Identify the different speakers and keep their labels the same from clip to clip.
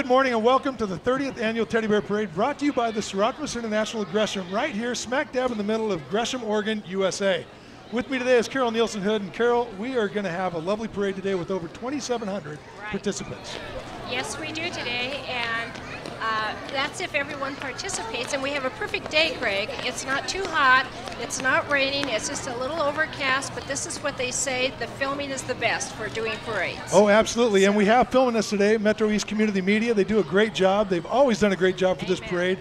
Speaker 1: Good morning and welcome to the 30th Annual Teddy Bear Parade brought to you by the Soroptimist International Gresham, right here, smack dab in the middle of Gresham, Oregon, USA. With me today is Carol Nielsen Hood. And Carol, we are going to have a lovely parade today with over 2,700
Speaker 2: Right.
Speaker 1: participants.
Speaker 2: Yes, we do today, and uh, that's if everyone participates. And we have a perfect day, Greg. It's not too hot, it's not raining, it's just a little overcast, but this is what they say the filming is the best for doing parades.
Speaker 1: Oh, absolutely. And we have filming us today, Metro East Community Media. They do a great job. They've always done a great job for this parade.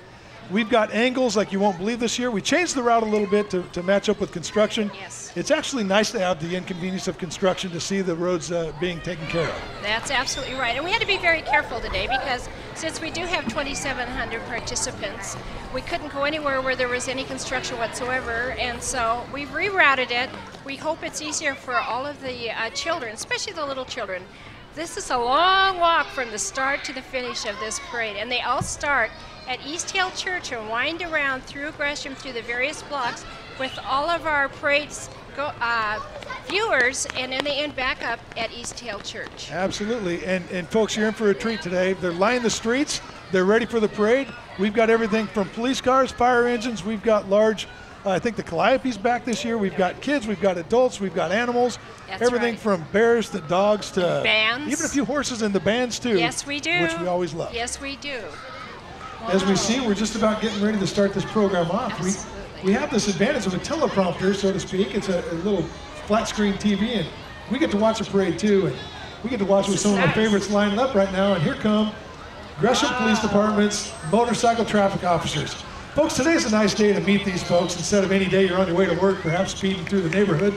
Speaker 1: We've got angles like you won't believe this year. We changed the route a little bit to, to match up with construction.
Speaker 2: Yes.
Speaker 1: It's actually nice to have the inconvenience of construction to see the roads uh, being taken care of.
Speaker 2: That's absolutely right. And we had to be very careful today because since we do have 2,700 participants, we couldn't go anywhere where there was any construction whatsoever. And so we've rerouted it. We hope it's easier for all of the uh, children, especially the little children. This is a long walk from the start to the finish of this parade. And they all start at East Hill Church and wind around through Gresham through the various blocks with all of our parades go, uh, viewers, and then they end back up at East Hill Church.
Speaker 1: Absolutely. And, and folks, you're in for a treat today. They're lining the streets. They're ready for the parade. We've got everything from police cars, fire engines. We've got large, uh, I think the Calliope's back this year. We've got kids, we've got adults, we've got animals.
Speaker 2: That's
Speaker 1: everything
Speaker 2: right.
Speaker 1: from bears to dogs to
Speaker 2: Bands.
Speaker 1: even a few horses in the bands too.
Speaker 2: Yes, we do.
Speaker 1: Which we always love.
Speaker 2: Yes, we do.
Speaker 1: As we see, we're just about getting ready to start this program off.
Speaker 2: Absolutely.
Speaker 1: we have this advantage of a teleprompter, so to speak. It's a, a little flat screen TV, and we get to watch the parade too. And we get to watch with some
Speaker 2: is
Speaker 1: of our favorites lining up right now. And here come Gresham Police Department's motorcycle traffic officers. Folks, today's a nice day to meet these folks instead of any day you're on your way to work, perhaps speeding through the neighborhood.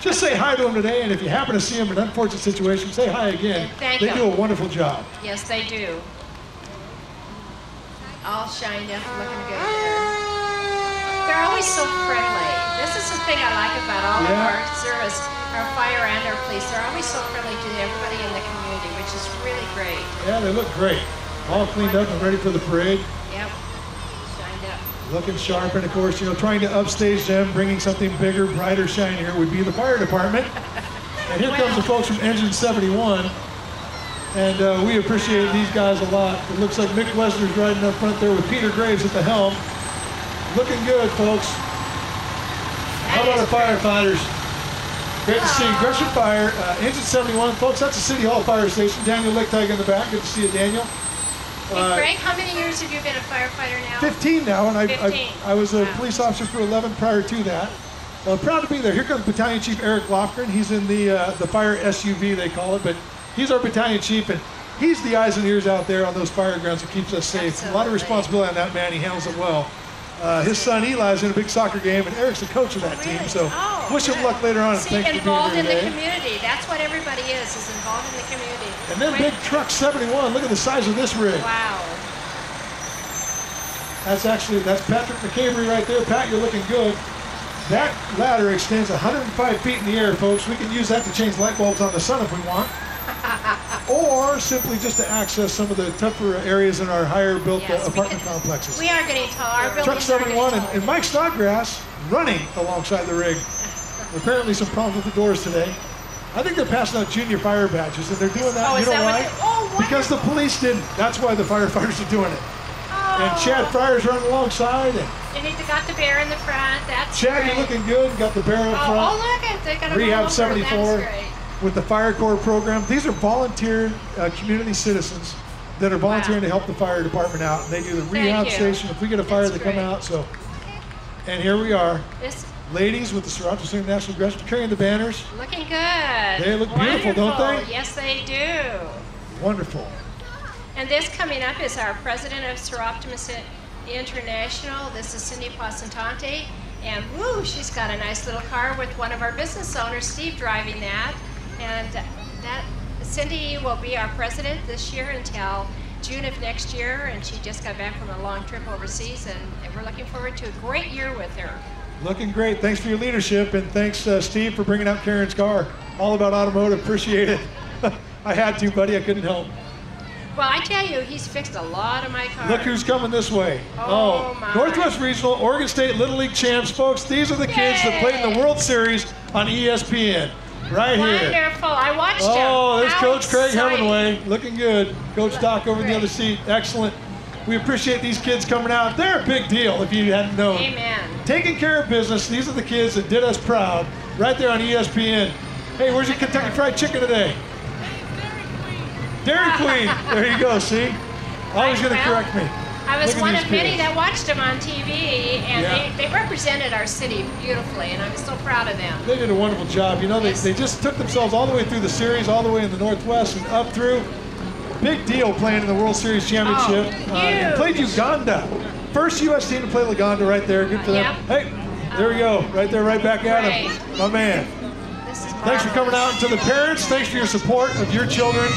Speaker 1: Just say hi to them today, and if you happen to see them in an unfortunate situation, say hi again.
Speaker 2: And thank
Speaker 1: they
Speaker 2: them.
Speaker 1: do a wonderful job.
Speaker 2: Yes, they do. All shined up, looking good. They're always so friendly. This is the thing I like about all of our service, our fire and our police. They're always so friendly to everybody in the community, which is really great.
Speaker 1: Yeah, they look great. All cleaned up and ready for the parade.
Speaker 2: Yep. Shined up.
Speaker 1: looking sharp, and of course, you know, trying to upstage them, bringing something bigger, brighter, shinier would be the fire department. And here comes the folks from Engine 71, and uh, we appreciate these guys a lot. It looks like Mick Wesler's riding up front there with Peter Graves at the helm. Looking good, folks. How about our firefighters? Great to see you. Gresham Fire, uh, Engine 71, folks. That's the City Hall Fire Station. Daniel Lichtig in the back. Good to see you, Daniel.
Speaker 2: Hey,
Speaker 1: Uh,
Speaker 2: how many years have you been a firefighter now?
Speaker 1: 15 now, and I,
Speaker 2: 15.
Speaker 1: I, I was a
Speaker 2: Wow.
Speaker 1: police officer for 11 prior to that. Uh, proud to be there. Here comes Battalion Chief Eric Lofgren. He's in the uh, the fire SUV they call it, but he's our battalion chief, and he's the eyes and ears out there on those fire grounds that keeps us safe. A lot of responsibility on that man. He handles it well. Uh, his son Eli's in a big soccer game, and Eric's the coach of that team.
Speaker 2: Really?
Speaker 1: So
Speaker 2: Oh,
Speaker 1: wish him luck later on.
Speaker 2: See,
Speaker 1: thanks for being
Speaker 2: involved in the community. That's what everybody is, is involved in the community.
Speaker 1: And then
Speaker 2: Great.
Speaker 1: big truck 71. Look at the size of this rig.
Speaker 2: Wow.
Speaker 1: That's actually, that's Patrick McCavery right there. Pat, you're looking good. That ladder extends 105 feet in the air, folks. We can use that to change light bulbs on the sun if we want. or simply just to access some of the tougher areas in our higher built
Speaker 2: Yes,
Speaker 1: uh,
Speaker 2: we
Speaker 1: apartment
Speaker 2: can-
Speaker 1: complexes.
Speaker 2: We are getting tall. Our
Speaker 1: Truck 71 and, and Mike Snodgrass running alongside the rig. Apparently some problems with the doors today. I think they're passing out junior fire badges, and they're doing that.
Speaker 2: Oh,
Speaker 1: you know
Speaker 2: that
Speaker 1: why?
Speaker 2: oh,
Speaker 1: because the police didn't. That's why the firefighters are doing it. Oh. And
Speaker 2: Oh.
Speaker 1: Chad Fryer's running alongside, and
Speaker 2: And they got the bear in the front. That's
Speaker 1: Chad,
Speaker 2: great.
Speaker 1: you're looking good. Got the bear up
Speaker 2: Oh,
Speaker 1: front.
Speaker 2: oh, look they got a
Speaker 1: Rehab 74
Speaker 2: That's great.
Speaker 1: With the Fire Corps program. These are volunteer uh, community citizens that are volunteering
Speaker 2: Wow.
Speaker 1: to help the fire department out. And they do the rehab station. If we get a fire,
Speaker 2: That's
Speaker 1: they come out. So, and here we are,
Speaker 2: This
Speaker 1: ladies with the Soroptimist International Gresham carrying the banners.
Speaker 2: looking good.
Speaker 1: They look beautiful, don't they?
Speaker 2: Yes, they do.
Speaker 1: Wonderful.
Speaker 2: And this coming up is our president of Soroptimist International. This is Cindy Pasantante. And woo, she's got a nice little car with one of our business owners, Steve, driving that. And that Cindy will be our president this year until June of next year. And she just got back from a long trip overseas. And, we're looking forward to a great year with her.
Speaker 1: Looking great. Thanks for your leadership, and thanks, uh, Steve, for bringing out Karen's car. All about automotive. Appreciate it. I had to, buddy. I couldn't help.
Speaker 2: Well, I tell you, he's fixed a lot of my cars.
Speaker 1: Look who's coming this way.
Speaker 2: Oh, my.
Speaker 1: Northwest Regional, Oregon State Little League champs, folks. These are the kids that played in the World Series on ESPN. Right here.
Speaker 2: Wonderful. I watched oh, him.
Speaker 1: Oh, there's
Speaker 2: How
Speaker 1: Coach Craig
Speaker 2: exciting.
Speaker 1: Hemingway, looking good. Coach Doc over in the other seat, excellent. We appreciate these kids coming out. They're a big deal if you hadn't known.
Speaker 2: Amen.
Speaker 1: Taking care of business. These are the kids that did us proud. Right there on ESPN. Hey, where's your Kentucky Fried Chicken today? Dairy Queen. Dairy Queen. There you go. See, always going to correct me.
Speaker 2: I was one of many that watched them on TV, and
Speaker 1: Yeah.
Speaker 2: they, they represented our city beautifully, and I'm so proud of them.
Speaker 1: They did a wonderful job. You know, they, they just took themselves all the way through the series, all the way in the Northwest and up through. Big deal playing in the World Series championship.
Speaker 2: Oh,
Speaker 1: uh,
Speaker 2: huge.
Speaker 1: played Uganda. First U.S. team to play Uganda right there. Good for them.
Speaker 2: Yep.
Speaker 1: Hey, there we go. Right there, right back at him. My man. Thanks for coming out. And to the parents, thanks for your support of your children.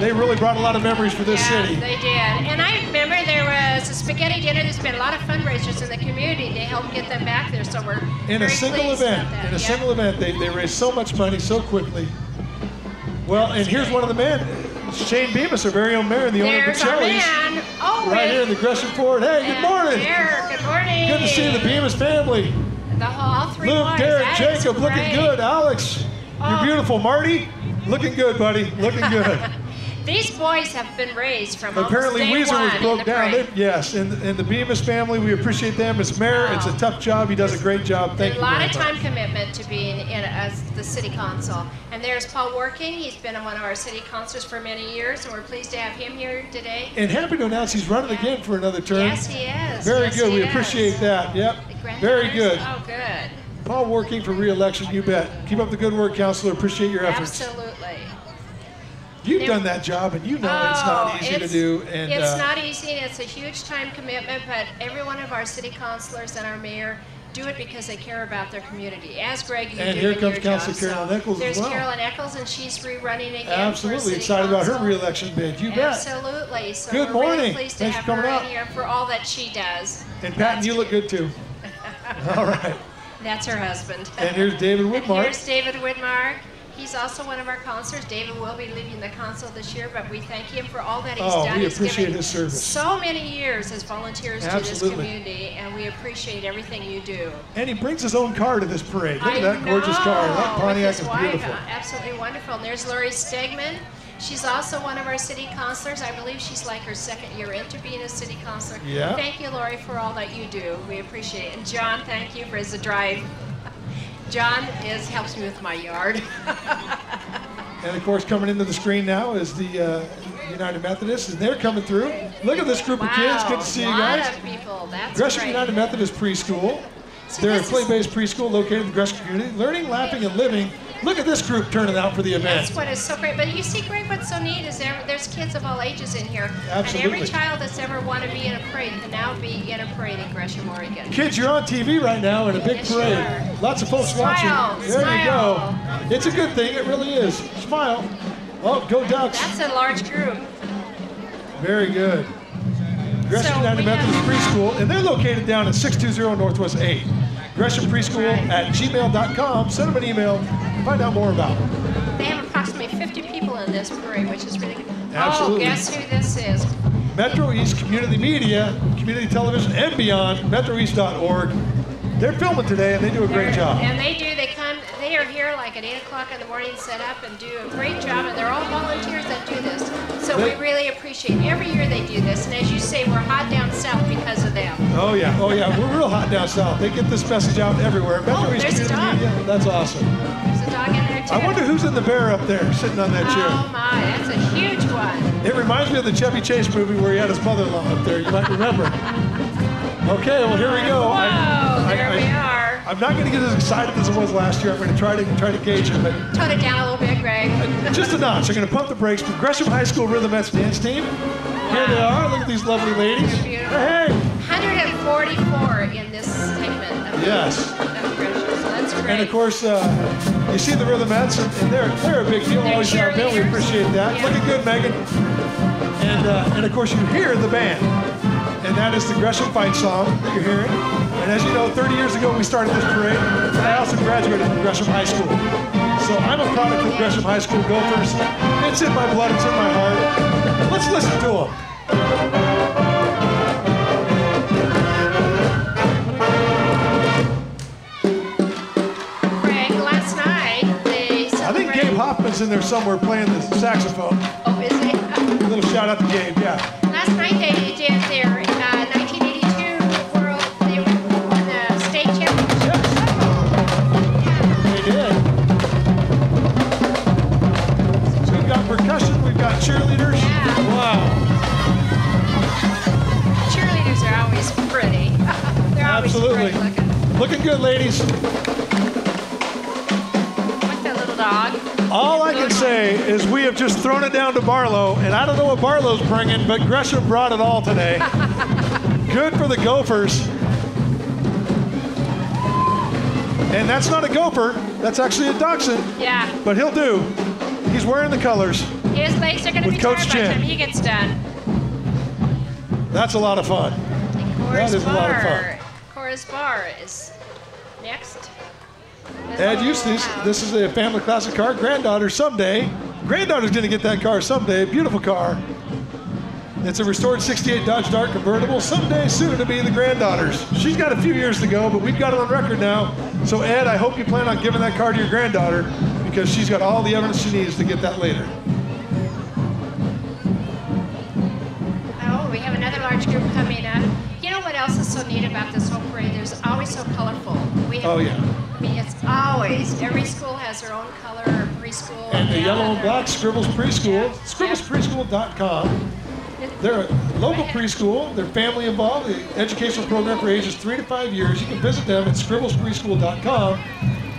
Speaker 1: They really brought a lot of memories for this
Speaker 2: yeah,
Speaker 1: city.
Speaker 2: they did. And I remember there was a spaghetti dinner. There's been a lot of fundraisers in the community to help get them back there, so we're
Speaker 1: in a single event, in a
Speaker 2: Yeah.
Speaker 1: single event, they, they raised so much money so quickly. Well, and here's one of the men, Shane Bemis, our very own mayor, and the owner of
Speaker 2: There's
Speaker 1: Michelli's.
Speaker 2: man. Oh,
Speaker 1: Right here in the Gresham Ford. Hey, good morning.
Speaker 2: There. Good morning.
Speaker 1: Good to see the Bemis family.
Speaker 2: The whole three
Speaker 1: Luke,
Speaker 2: boys.
Speaker 1: Derek,
Speaker 2: That
Speaker 1: Jacob, looking good. Alex, you're
Speaker 2: Oh.
Speaker 1: beautiful. Marty, looking good, buddy. Looking good.
Speaker 2: These boys have been raised from
Speaker 1: Apparently, Weezer was broke down. Yes, and, and the Bemis family, we appreciate them. It's Mayor. It's a tough job. He does a great job. Thank
Speaker 2: a
Speaker 1: you
Speaker 2: A
Speaker 1: lot
Speaker 2: of time
Speaker 1: much.
Speaker 2: commitment to being in as the city council. And there's Paul Warr-King. He's been one of our city councilors for many years, and we're pleased to have him here today.
Speaker 1: And happy to announce he's running again for another term.
Speaker 2: Yes, he is.
Speaker 1: Very
Speaker 2: Yes,
Speaker 1: good. We
Speaker 2: is.
Speaker 1: appreciate that. Yep. Very good.
Speaker 2: Oh, good.
Speaker 1: Paul Warr-King for re-election, you bet. Keep up the good work, Counselor. Appreciate your efforts.
Speaker 2: Absolutely.
Speaker 1: You've done that job, and you know
Speaker 2: oh,
Speaker 1: it's not easy
Speaker 2: it's-
Speaker 1: to do. And
Speaker 2: it's
Speaker 1: uh,
Speaker 2: not easy, and it's a huge time commitment. But every one of our city councilors and our mayor do it because they care about their community. As Greg, you
Speaker 1: And
Speaker 2: do
Speaker 1: here
Speaker 2: in
Speaker 1: comes
Speaker 2: your
Speaker 1: Councilor
Speaker 2: job.
Speaker 1: Carolyn
Speaker 2: So
Speaker 1: Eccles
Speaker 2: There's
Speaker 1: well.
Speaker 2: Karylinn Echols, and she's rerunning again.
Speaker 1: absolutely excited about her reelection bid. You bet.
Speaker 2: Absolutely. So
Speaker 1: Good
Speaker 2: we're really
Speaker 1: morning.
Speaker 2: pleased
Speaker 1: Thanks
Speaker 2: to have
Speaker 1: for coming
Speaker 2: her
Speaker 1: out.
Speaker 2: here for all that she does.
Speaker 1: And Patton, you look good too. All right.
Speaker 2: That's her husband.
Speaker 1: And here's David Whitmark.
Speaker 2: And here's David Widmark. He's also one of our counselors. David will be leaving the council this year, but we thank him for all that he's
Speaker 1: Oh,
Speaker 2: done.
Speaker 1: we
Speaker 2: He's
Speaker 1: appreciate
Speaker 2: given
Speaker 1: his service.
Speaker 2: So many years as volunteers to this community, and we appreciate everything you do.
Speaker 1: And he brings his own car to this parade. Look
Speaker 2: I
Speaker 1: at that gorgeous car. That Pontiac is
Speaker 2: wife,
Speaker 1: beautiful.
Speaker 2: uh, Absolutely wonderful. And there's Lori Stegmann. She's also one of our city councilors. I believe she's like her second year into being a city councilor.
Speaker 1: Yeah.
Speaker 2: Thank you, Lori, for all that you do. We appreciate it. And John, thank you for his drive. John is helps me with my yard.
Speaker 1: And of course, coming into the screen now is the uh, United Methodists, and they're coming through. Look at this group of kids. Good to see you guys.
Speaker 2: of people. That's
Speaker 1: Gresham
Speaker 2: great.
Speaker 1: United Methodist Preschool.
Speaker 2: See,
Speaker 1: They're a play-based preschool located in the Gresham community. Learning, laughing, and living. Look at this group turning out for the event.
Speaker 2: That's what is so great. But you see, Greg, what's so neat is there, there's kids of all ages in here. And every child that's ever wanted to be in a parade can now be in a parade in Gresham, Oregon.
Speaker 1: Kids, you're on TV right now in a big
Speaker 2: Yes,
Speaker 1: parade.
Speaker 2: are.
Speaker 1: Lots of folks
Speaker 2: Smile,
Speaker 1: watching. There
Speaker 2: smile.
Speaker 1: you go. It's a good thing. It really is. Smile. Oh, go Ducks.
Speaker 2: That's a large group.
Speaker 1: Very good. Gresham
Speaker 2: So
Speaker 1: United Methodist Preschool, and they're located down at 620 Northwest 8. Gresham Preschool at gmail.com. Send them an email. Find out more about.
Speaker 2: They have approximately 50 people in this parade, which is really good.
Speaker 1: Oh, Absolutely.
Speaker 2: Oh, guess who this is?
Speaker 1: Metro East Community Media, Community Television, and beyond, metroeast.org. They're filming today, and they do a great
Speaker 2: They're-
Speaker 1: job.
Speaker 2: And they do. They are here like at 8 o'clock in the morning, set up and do a great job. And they're all volunteers that do this. So we really appreciate. Every year they do this, and as you say, we're hot down south because of them.
Speaker 1: Oh yeah, oh yeah, we're real hot down south. They get this message out everywhere. Metro
Speaker 2: Oh,
Speaker 1: East
Speaker 2: there's a dog.
Speaker 1: Media, that's awesome.
Speaker 2: There's a dog in there too.
Speaker 1: I wonder who's in the bear up there, sitting on that chair.
Speaker 2: Oh my, that's a huge one.
Speaker 1: It reminds me of the Chevy Chase movie where he had his mother-in-law up there. You might remember. Okay, well here we go.
Speaker 2: Whoa,
Speaker 1: I- I-
Speaker 2: there
Speaker 1: I-
Speaker 2: we are.
Speaker 1: I'm not going to get as excited as I was last year. I'm going to try to try to gauge it, but
Speaker 2: Tone it down a little bit, Greg.
Speaker 1: just a notch. I'm going to pump the brakes. Progressive High School Rhythmettes dance team. Here they are. Look at these lovely ladies. Hey.
Speaker 2: 144 in this segment of,
Speaker 1: Yes.
Speaker 2: of Gresham, so that's great.
Speaker 1: And of course, uh, you see the Rhythmettes, and, and they're they're a big deal.
Speaker 2: They're
Speaker 1: Always have been. We appreciate that.
Speaker 2: Yeah.
Speaker 1: Looking good, Megan. And uh, and of course, you hear the band, and that is the Gresham Fight song that you're hearing. And as you know, 30 years ago we started this parade. And I also graduated from Gresham High School. So I'm a product of Gresham High School Gophers. It's in my blood. It's in my heart. Let's listen to them.
Speaker 2: Greg, last night they
Speaker 1: Gabe's in there somewhere playing the saxophone.
Speaker 2: Oh, is it?
Speaker 1: A little shout out to Gabe, yeah. Cheerleaders.
Speaker 2: Yeah.
Speaker 1: Wow.
Speaker 2: Cheerleaders are always pretty. They're always pretty looking.
Speaker 1: Looking good, ladies.
Speaker 2: With the little dog.
Speaker 1: All I can say is we have just thrown it down to Barlow, and I don't know what Barlow's bringing, but Gresham brought it all today. Good for the Gophers. And that's not a gopher, that's actually a dachshund,
Speaker 2: Yeah.
Speaker 1: but he'll do. He's wearing the colors.
Speaker 2: Legs are going to be
Speaker 1: Coach
Speaker 2: tired by the time he gets done.
Speaker 1: That's a lot of fun.
Speaker 2: Cora's
Speaker 1: is a lot of fun.
Speaker 2: Cora's Bar is next.
Speaker 1: Ed Eustace, oh. this is a family classic car. Granddaughter someday. Granddaughter's going to get that car someday. Beautiful car. It's a restored 68 Dodge Dart convertible. Someday soon to be the granddaughter's. She's got a few years to go, but we've got it on record now. So Ed, I hope you plan on giving that car to your granddaughter because she's got all the evidence she needs to get that later.
Speaker 2: Know what else is so neat about this whole parade? There's always so colorful. We have,
Speaker 1: Oh, yeah.
Speaker 2: I mean, it's always, every school has their own color, preschool.
Speaker 1: And the
Speaker 2: they
Speaker 1: yellow and black Scribbles Preschool,
Speaker 2: Yeah.
Speaker 1: scribblespreschool.com. They're a local preschool. They're family involved. The educational program for ages three to five years. You can visit them at scribblespreschool.com.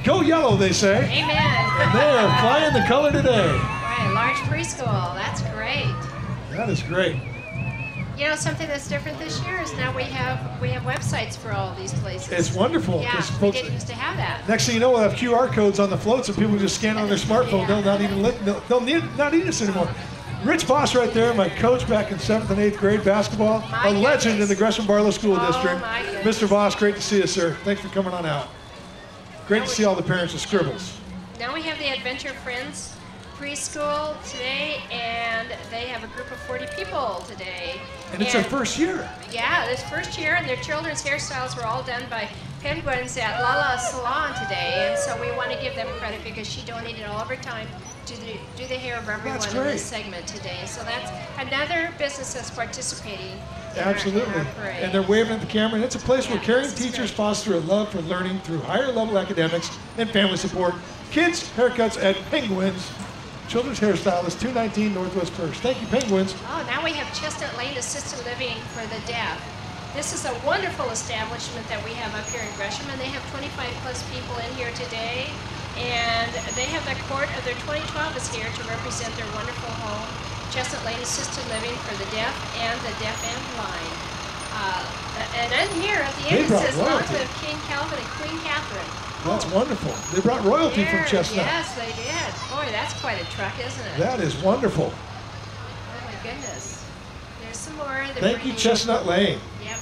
Speaker 1: Go yellow, they say.
Speaker 2: Amen.
Speaker 1: They are flying the color today.
Speaker 2: Right, large preschool. That's great.
Speaker 1: That is great.
Speaker 2: You know, something that's different this year is now we have we have websites for all these places.
Speaker 1: It's wonderful.
Speaker 2: Yeah, we
Speaker 1: folks,
Speaker 2: didn't used to have that.
Speaker 1: next thing you know, we'll have QR codes on the floats and people just scan on their smartphone. They'll not even li- they'll, they'll need, not need us anymore. Rich Boss right there, my coach back in seventh and eighth grade basketball,
Speaker 2: My
Speaker 1: a legend
Speaker 2: goodness.
Speaker 1: in the Gresham Barlow School
Speaker 2: Oh,
Speaker 1: District. Mr. Boss, great to see you, sir. Thanks for coming on out. Great to see all the parents of Scribbles.
Speaker 2: Now we have the Adventure Friends preschool today, and they have a group of 40 people today.
Speaker 1: And it's their first year.
Speaker 2: Yeah, this first year, and their children's hairstyles were all done by penguins at Lala Salon today, and so we want to give them credit because she donated all of her time to do, do the hair of everyone in this segment today. So that's another business that's participating. in our- in
Speaker 1: Absolutely.
Speaker 2: our.
Speaker 1: And they're waving at the camera. And it's a place where caring teachers
Speaker 2: great.
Speaker 1: foster a love for learning through higher level academics and family support. Kids haircuts at Penguins. Children's hairstylist, 219 Northwest First. Thank you, Penguins.
Speaker 2: Oh, now we have Chestnut Lane Assisted Living for the Deaf. This is a wonderful establishment that we have up here in Gresham, and they have 25 plus people in here today. And they have the court of their 2012 is here to represent their wonderful home, Chestnut Lane Assisted Living for the Deaf and the Deaf and Blind. Uh, and in here at the end it says. Live King Calvin and Queen Catherine.
Speaker 1: That's wonderful. They brought royalty from Chestnut.
Speaker 2: Yes, they did. Boy, that's quite a truck, isn't it?
Speaker 1: That is wonderful.
Speaker 2: Oh my goodness. There's some more. They're
Speaker 1: Thank you, Chestnut Lane.
Speaker 2: Yep.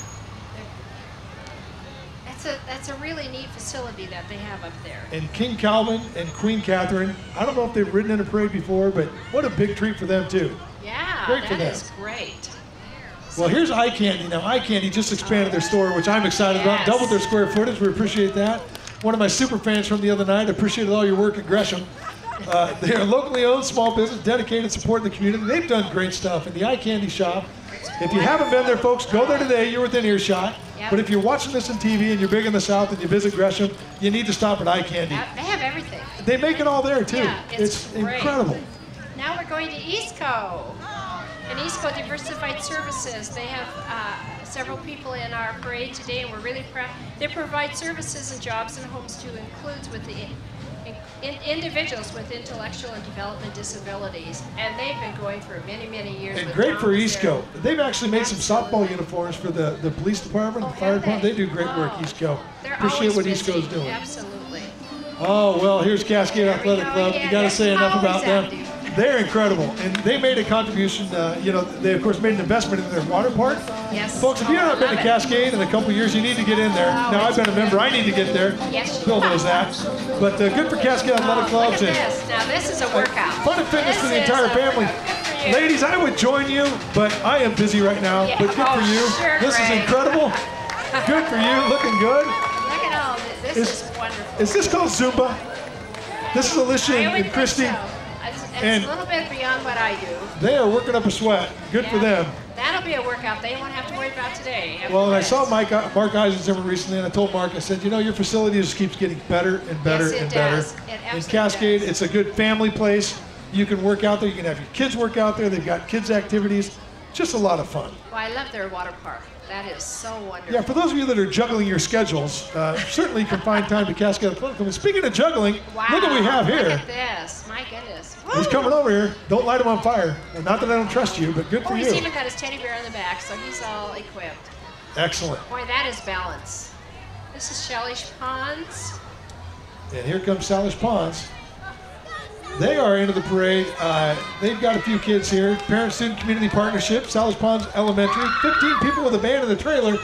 Speaker 2: That's a that's a really neat facility that they have up there.
Speaker 1: And King Calvin and Queen Catherine. I don't know if they've ridden in a parade before, but what a big treat for them, too.
Speaker 2: Yeah,
Speaker 1: Great for them.
Speaker 2: is great.
Speaker 1: Well, here's Eye Candy. Now, Eye Candy just expanded their store, which I'm excited about. Doubled their square footage. We appreciate that. One of my super fans from the other night appreciated all your work at Gresham. Uh, they are a locally owned small business dedicated to supporting the community. They've done great stuff in the Eye Candy shop. If you haven't been there, folks, go there today. You're within earshot.
Speaker 2: Yep.
Speaker 1: But if you're watching this on TV and you're big in the South and you visit Gresham, you need to stop at Eye Candy.
Speaker 2: Uh, They have everything.
Speaker 1: They make it all there too.
Speaker 2: Yeah, it's great.
Speaker 1: incredible.
Speaker 2: Now we're going to Eastco. And Eastco Diversified Services, they have uh, several people in our parade today, and we're really proud. They provide services and jobs and homes to includes with the in, in, individuals with intellectual and development disabilities, and they've been going for many, many years.
Speaker 1: And great for. Eastco. They've actually made some softball uniforms for the, the police department,
Speaker 2: Oh,
Speaker 1: the fire department. They do great work,
Speaker 2: Oh,
Speaker 1: Eastco.
Speaker 2: They're
Speaker 1: Appreciate what
Speaker 2: busy.
Speaker 1: Eastco's doing.
Speaker 2: Absolutely.
Speaker 1: Oh, well, here's Cascade Athletic Club. You got to say enough about them. They're incredible. And they made a contribution. Uh, you know, they, of course, made an investment in their water park.
Speaker 2: Yes.
Speaker 1: Folks, if you haven't been to. Cascade in a couple years, you need to get in there.
Speaker 2: Oh,
Speaker 1: now, I've been a member. I need to get there.
Speaker 2: Yes.
Speaker 1: Phil knows that. But uh, good for Cascade Athletic
Speaker 2: Oh,
Speaker 1: Clubs.
Speaker 2: Look at
Speaker 1: and
Speaker 2: this. Now this is a workout.
Speaker 1: Fun and fitness
Speaker 2: This
Speaker 1: for the entire family.
Speaker 2: workout. Good for you.
Speaker 1: Ladies, I would join you, but I am busy right now.
Speaker 2: Yeah.
Speaker 1: But good
Speaker 2: Oh,
Speaker 1: for you.
Speaker 2: sure,
Speaker 1: this is incredible. good for you. Looking good.
Speaker 2: Look at all this. This
Speaker 1: Is-
Speaker 2: is, wonderful.
Speaker 1: Is this called Zumba? This is Alicia and, Christy.
Speaker 2: so. I That's
Speaker 1: And-
Speaker 2: a little bit beyond what I do.
Speaker 1: They are working up a sweat. Good for them.
Speaker 2: That'll be a workout they won't have to worry about today.
Speaker 1: Well, and I saw Mike, Mark Eisenzimmer recently, and I told Mark, I said, you know, your facility just keeps getting better and better
Speaker 2: Yes, it
Speaker 1: and better.
Speaker 2: does. It
Speaker 1: In Cascade,
Speaker 2: does.
Speaker 1: it's a good family place. You can work out there. You can have your kids work out there. They've got kids' activities. Just a lot of fun.
Speaker 2: Well, I love their water park. That is so wonderful.
Speaker 1: Yeah, for those of you that are juggling your schedules, uh, certainly you can find time to Cascade Athletic. And speaking of juggling,
Speaker 2: wow.
Speaker 1: look what we have here.
Speaker 2: Look at this. My goodness.
Speaker 1: He's coming over here. Don't light him on fire. And not that I don't trust you, but good for
Speaker 2: Oh,
Speaker 1: for
Speaker 2: he's
Speaker 1: you.
Speaker 2: even got his teddy bear in the back, so he's all equipped.
Speaker 1: Excellent.
Speaker 2: Boy, that is balance. This is Salish Ponds.
Speaker 1: And here comes Salish Ponds. They are into the parade. Uh, they've got a few kids here. Parent Student Community Partnership, Salish Ponds Elementary. 15 people with a band in the trailer.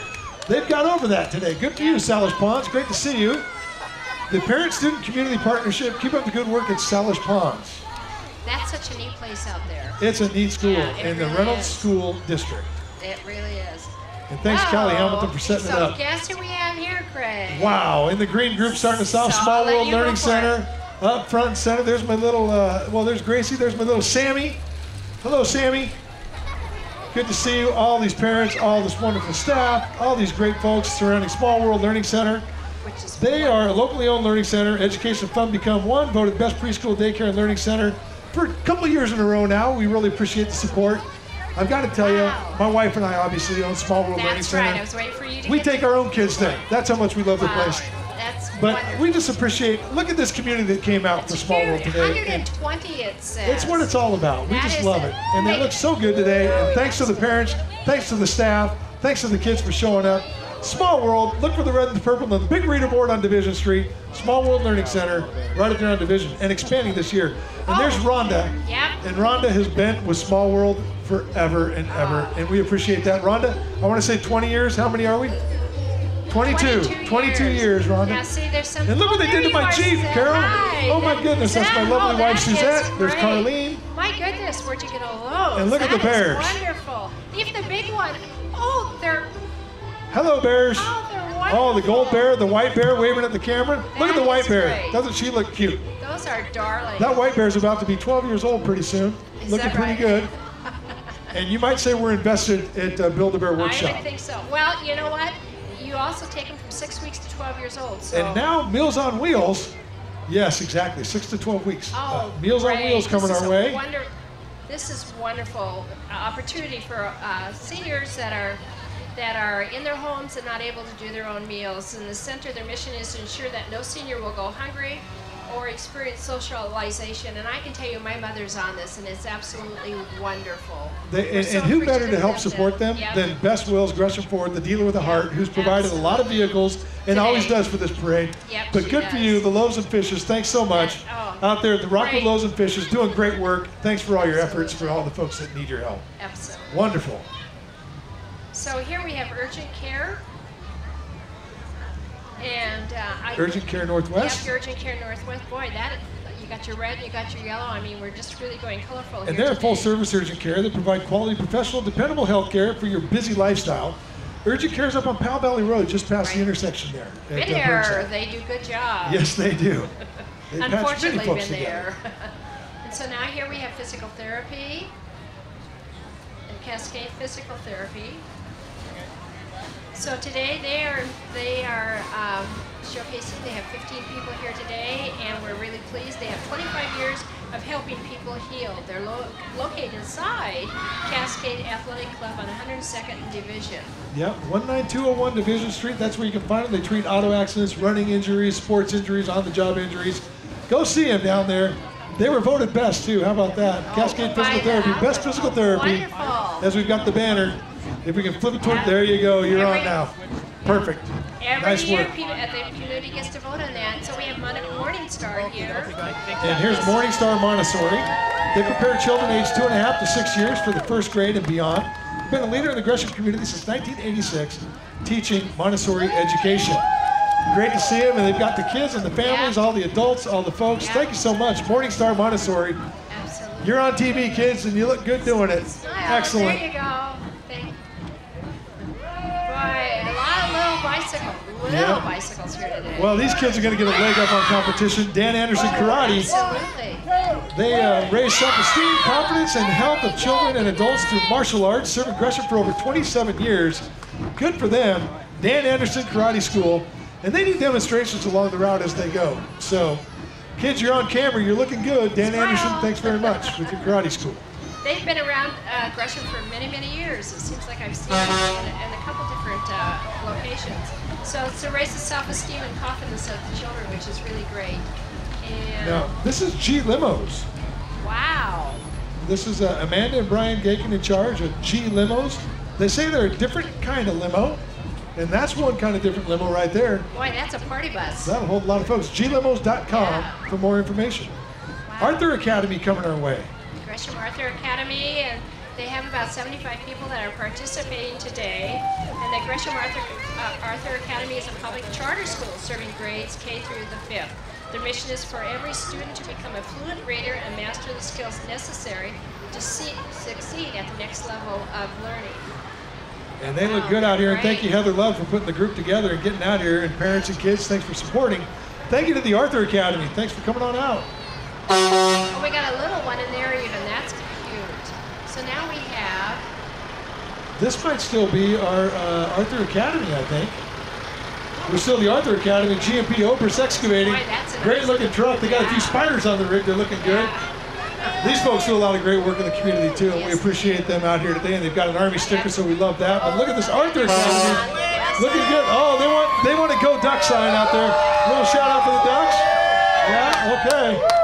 Speaker 1: They've got over that today. Good for you, Salish Ponds. Great to see you. The Parent Student Community Partnership, keep up the good work at Salish Ponds.
Speaker 2: That's such a neat place out there.
Speaker 1: It's a neat school
Speaker 2: Yeah,
Speaker 1: in the Reynolds
Speaker 2: is.
Speaker 1: School District.
Speaker 2: It really is.
Speaker 1: And thanks, Callie
Speaker 2: Whoa.
Speaker 1: Hamilton, for setting
Speaker 2: so
Speaker 1: it up.
Speaker 2: guess who we have here, Craig?
Speaker 1: Wow, in the green group starting us off,
Speaker 2: So
Speaker 1: Small World Learning. Center, up front and center. There's my little, uh, well, there's Gracie, there's my little Sammy. Hello, Sammy. Good to see you, all these parents, all this wonderful staff, all these great folks surrounding Small World Learning Center.
Speaker 2: Which is
Speaker 1: They are a locally owned learning center. Education Fund Become One, voted best preschool daycare and learning center for a couple of years in a row now. We really appreciate the support. I've got to tell
Speaker 2: Wow.
Speaker 1: you, my wife and I obviously own Small World
Speaker 2: That's
Speaker 1: Center.
Speaker 2: right. I was waiting for you to
Speaker 1: We take our own kids there. That's how much we love the
Speaker 2: Wow.
Speaker 1: place.
Speaker 2: That's
Speaker 1: But
Speaker 2: wonderful.
Speaker 1: we just appreciate, look at this community that came out for
Speaker 2: It's
Speaker 1: Small World today. And
Speaker 2: 120 it says.
Speaker 1: it's what it's all about. We
Speaker 2: That
Speaker 1: just love
Speaker 2: it.
Speaker 1: it. And they look so good today. And oh, thanks to the parents, thanks to the staff, thanks to the kids for showing up. Small World, look for the red and the purple on the big reader board on Division Street. Small World Learning Center, right up there on Division, and expanding this year. And there's
Speaker 2: Oh.
Speaker 1: Rhonda.
Speaker 2: Yep.
Speaker 1: And Rhonda has been with Small World forever and ever. And we appreciate that. Rhonda, I want to say 20 years. How many are we? 22. 22 years, Rhonda.
Speaker 2: Now see, there's some.
Speaker 1: And look what they did to my Jeep,
Speaker 2: Suzette.
Speaker 1: Carol.
Speaker 2: Hi.
Speaker 1: Oh, my goodness, that's my lovely
Speaker 2: Oh,
Speaker 1: wife,
Speaker 2: that
Speaker 1: Suzette. There's. Carlene.
Speaker 2: My goodness, where'd you get all those?
Speaker 1: And look at the
Speaker 2: That
Speaker 1: bears.
Speaker 2: Wonderful. Even the big one. Oh, they're.
Speaker 1: Hello, bears.
Speaker 2: Oh.
Speaker 1: Oh, the gold bear, the white bear waving at the camera. Look at the white bear.
Speaker 2: great.
Speaker 1: Doesn't she look cute?
Speaker 2: Those are darling.
Speaker 1: That white bear's about to be 12 years old pretty soon.
Speaker 2: Is
Speaker 1: Looking
Speaker 2: that
Speaker 1: pretty good. And you might say we're invested at uh, Build a Bear Workshop.
Speaker 2: I think so. Well, you know what? You also take them from six weeks to 12 years old. So.
Speaker 1: And now Meals on Wheels. Yes, exactly. Six to 12 weeks.
Speaker 2: Oh,
Speaker 1: Uh, Meals on. Wheels coming our way.
Speaker 2: Wonder, this is wonderful uh, opportunity for uh, seniors that are that are in their homes and not able to do their own meals. In the center, their mission is to ensure that no senior will go hungry or experience socialization. And I can tell you, my mother's on this, and it's absolutely wonderful.
Speaker 1: They, and,
Speaker 2: so
Speaker 1: and who better to help support them
Speaker 2: Yep.
Speaker 1: than Best Wills Gresham Ford, the dealer with a heart, who's provided a lot of vehicles and
Speaker 2: Today.
Speaker 1: always does for this parade.
Speaker 2: Yep,
Speaker 1: but good for you, the Loaves and Fishes. Thanks so much.
Speaker 2: Oh,
Speaker 1: Out there at the Rockwood
Speaker 2: great.
Speaker 1: Loaves and Fishes, doing great work. Thanks for all your efforts for all the folks that need your help.
Speaker 2: Absolutely.
Speaker 1: Wonderful.
Speaker 2: So here we have urgent care. And uh, I,
Speaker 1: Urgent Care Northwest.
Speaker 2: Yep, Urgent Care Northwest. Boy, that you got your red, you got your yellow. I mean, we're just really going colorful
Speaker 1: And they're a
Speaker 2: today.
Speaker 1: full service urgent care. They provide quality, professional, dependable health care for your busy lifestyle. Urgent Care is up on Powell Valley Road, just past the intersection there.
Speaker 2: Been
Speaker 1: uh,
Speaker 2: there.
Speaker 1: Burnside.
Speaker 2: They do good job.
Speaker 1: Yes, they do. They
Speaker 2: Unfortunately, been there. and so now here we have physical therapy and Cascade Physical Therapy. So today they are they are um, showcasing. They have 15 people here today, and we're really pleased. They have 25 years of helping people heal. They're lo- located inside Cascade Athletic Club on 102nd Division.
Speaker 1: Yep, 19201 Division Street. That's where you can find them. They treat auto accidents, running injuries, sports injuries, on the job injuries. Go see them down there. They were voted best, too. How about that? Cascade
Speaker 2: Oh, by
Speaker 1: Physical Therapy, best physical therapy.
Speaker 2: Wonderful.
Speaker 1: As we've got the banner. If we can flip it toward, there you go. You're on now. Perfect.
Speaker 2: Every
Speaker 1: Nice
Speaker 2: year,
Speaker 1: work.
Speaker 2: people, uh, the community gets to vote on that. So we have Mon- Morning Star here.
Speaker 1: And here's Morningstar Montessori. They prepare children aged two and a half to six years for the first grade and beyond. Been a leader in the Gresham community since 1986, teaching Montessori education. Great to see them, and they've got the kids and the families,
Speaker 2: Yeah.
Speaker 1: all the adults, all the folks.
Speaker 2: Yeah.
Speaker 1: Thank you so much, Morningstar Montessori.
Speaker 2: Absolutely.
Speaker 1: You're on TV, kids, and you look good doing it. Excellent.
Speaker 2: There you go. Little
Speaker 1: Yeah.
Speaker 2: bicycles here today.
Speaker 1: Well, these kids are going to get a leg up on competition. Dan Anderson Karate.
Speaker 2: Absolutely.
Speaker 1: They uh, raise self-esteem, confidence, and health of children and adults through martial arts, Serve aggression for over 27 years. Good for them. Dan Anderson Karate School. And they do demonstrations along the route as they go. So, kids, you're on camera. You're looking good. Dan. Anderson, thanks very much with your karate school.
Speaker 2: They've been around uh, Gresham for many, many years. It seems like I've seen them in, in a couple different uh, locations. So it's to raise the self-esteem and confidence of the children, which is really great. And
Speaker 1: Now, this is G Limos.
Speaker 2: wow,
Speaker 1: This is uh, Amanda and Brian Gaken in charge of G Limos. They say they're a different kind of limo, and that's one kind of different limo right there.
Speaker 2: boy, that's a party bus.
Speaker 1: That'll hold a lot of folks. glimos.com
Speaker 2: Yeah.
Speaker 1: for more information.
Speaker 2: Wow.
Speaker 1: Arthur Academy coming our way.
Speaker 2: Gresham Arthur Academy, and they have about 75 people that are participating today. And the Gresham Arthur, uh, Arthur Academy is a public charter school serving grades K through the fifth. Their mission is for every student to become a fluent reader and master the skills necessary to see, succeed at the next level of learning.
Speaker 1: And they look
Speaker 2: Wow,
Speaker 1: good out here. And thank you, Heather Love, for putting the group together and getting out here. And parents and kids, thanks for supporting. Thank you to the Arthur Academy. Thanks for coming on out.
Speaker 2: Oh, we got a little one in there even. That's cute. So now we have
Speaker 1: This might still be our uh, Arthur Academy, I think. We're still the Arthur Academy, GMP Oprah's Excavating.
Speaker 2: Boy,
Speaker 1: Great looking truck. They got a few spiders on the rig. They're looking good. These folks do a lot of great work in the community too, and we appreciate them out here today. And they've got an Army sticker, so we love that. But look at this Arthur Academy, looking good. Oh, they want they want a go duck sign out there. A little shout out for the ducks. Yeah, okay.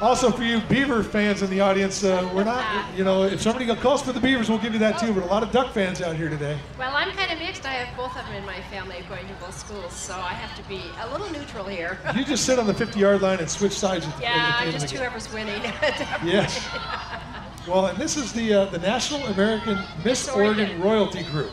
Speaker 1: Also for you Beaver fans in the audience, uh, we're not, you know, if somebody calls for the Beavers, we'll give you that too. But a lot of duck fans out here today.
Speaker 2: Well, I'm kind of mixed. I have both of them in my family going to both schools, so I have to be a little neutral here.
Speaker 1: You just sit on the 50-yard line and switch sides. At,
Speaker 2: yeah,
Speaker 1: at the
Speaker 2: just whoever's winning.
Speaker 1: Yes. Well, and this is the uh, the National American Miss
Speaker 2: Miss Oregon.
Speaker 1: Oregon Royalty Group.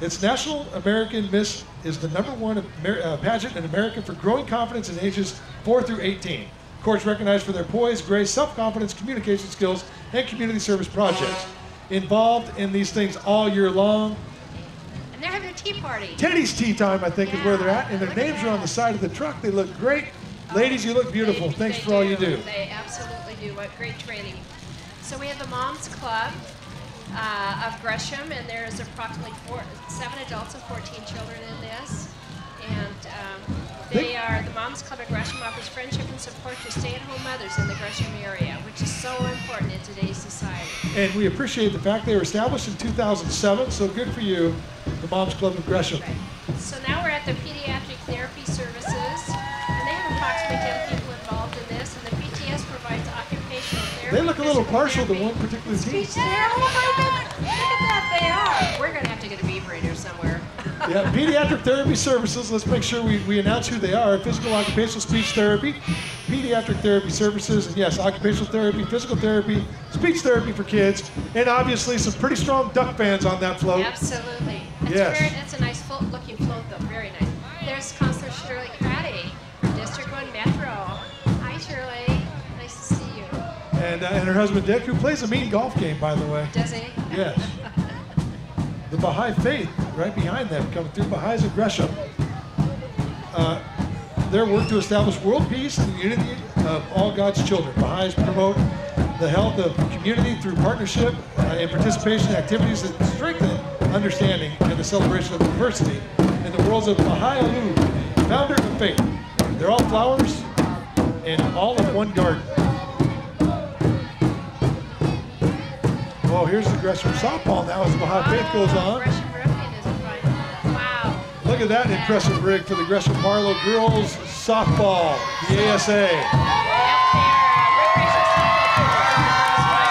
Speaker 1: It's National American Miss is the number one Amer- uh, pageant in America for growing confidence in ages 4 through 18. Of course, recognized for their poise, grace, self-confidence, communication skills, and community service projects. Involved in these things all year long.
Speaker 2: and they're having a tea party.
Speaker 1: Teddy's Tea Time, I think, is where they're at, and their
Speaker 2: Look
Speaker 1: names are on the side of the truck. They look great. Ladies, you look beautiful.
Speaker 2: They-
Speaker 1: Thanks
Speaker 2: they
Speaker 1: for all you do.
Speaker 2: They absolutely do. What great training. So we have the Moms Club uh, of Gresham, and there's approximately four, seven adults and 14 children in this. And um, they are, the Moms Club of Gresham offers friendship and support to stay-at-home mothers in the Gresham area, which is so important in today's society.
Speaker 1: And we appreciate the fact they were established in 2007, so good for you, the Moms Club of Gresham.
Speaker 2: Right. So now we're at the pediatric therapy services, and they have approximately 10 people involved in this, and the PTS provides occupational therapy.
Speaker 1: They look a little partial to one particular team.
Speaker 2: Speech therapy. Oh look at that, they are. We're gonna have to get a beaver in here somewhere.
Speaker 1: Yeah, Pediatric Therapy Services, let's make sure we, we announce who they are. Physical Occupational Speech Therapy, Pediatric Therapy Services, and yes, occupational therapy, physical therapy, speech therapy for kids, and obviously some pretty strong duck fans on that float.
Speaker 2: Absolutely. That's
Speaker 1: Yes.
Speaker 2: very, that's a nice float, looking float though, very nice. There's Counselor Shirley Craddick from District 1 Metro. Hi Shirley, nice to see you.
Speaker 1: And, uh, and her husband Dick, who plays a mean golf game, by the way.
Speaker 2: Does he?
Speaker 1: Yes. The Baha'i Faith, right behind them, coming through Baha'is Gresham. Uh, their work to establish world peace and unity of all God's children. Baha'is promote the health of community through partnership uh, and participation in activities that strengthen understanding and the celebration of diversity in the worlds of Baha'u'llah, founder of the faith. They're all flowers and all of one garden. Oh, here's the Gresham softball now as the Baha'i Faith goes on.
Speaker 2: Gresham Rifkin is fun. Wow.
Speaker 1: Look at that impressive rig for the Gresham Barlow girls softball, the ASA.
Speaker 2: They're recreational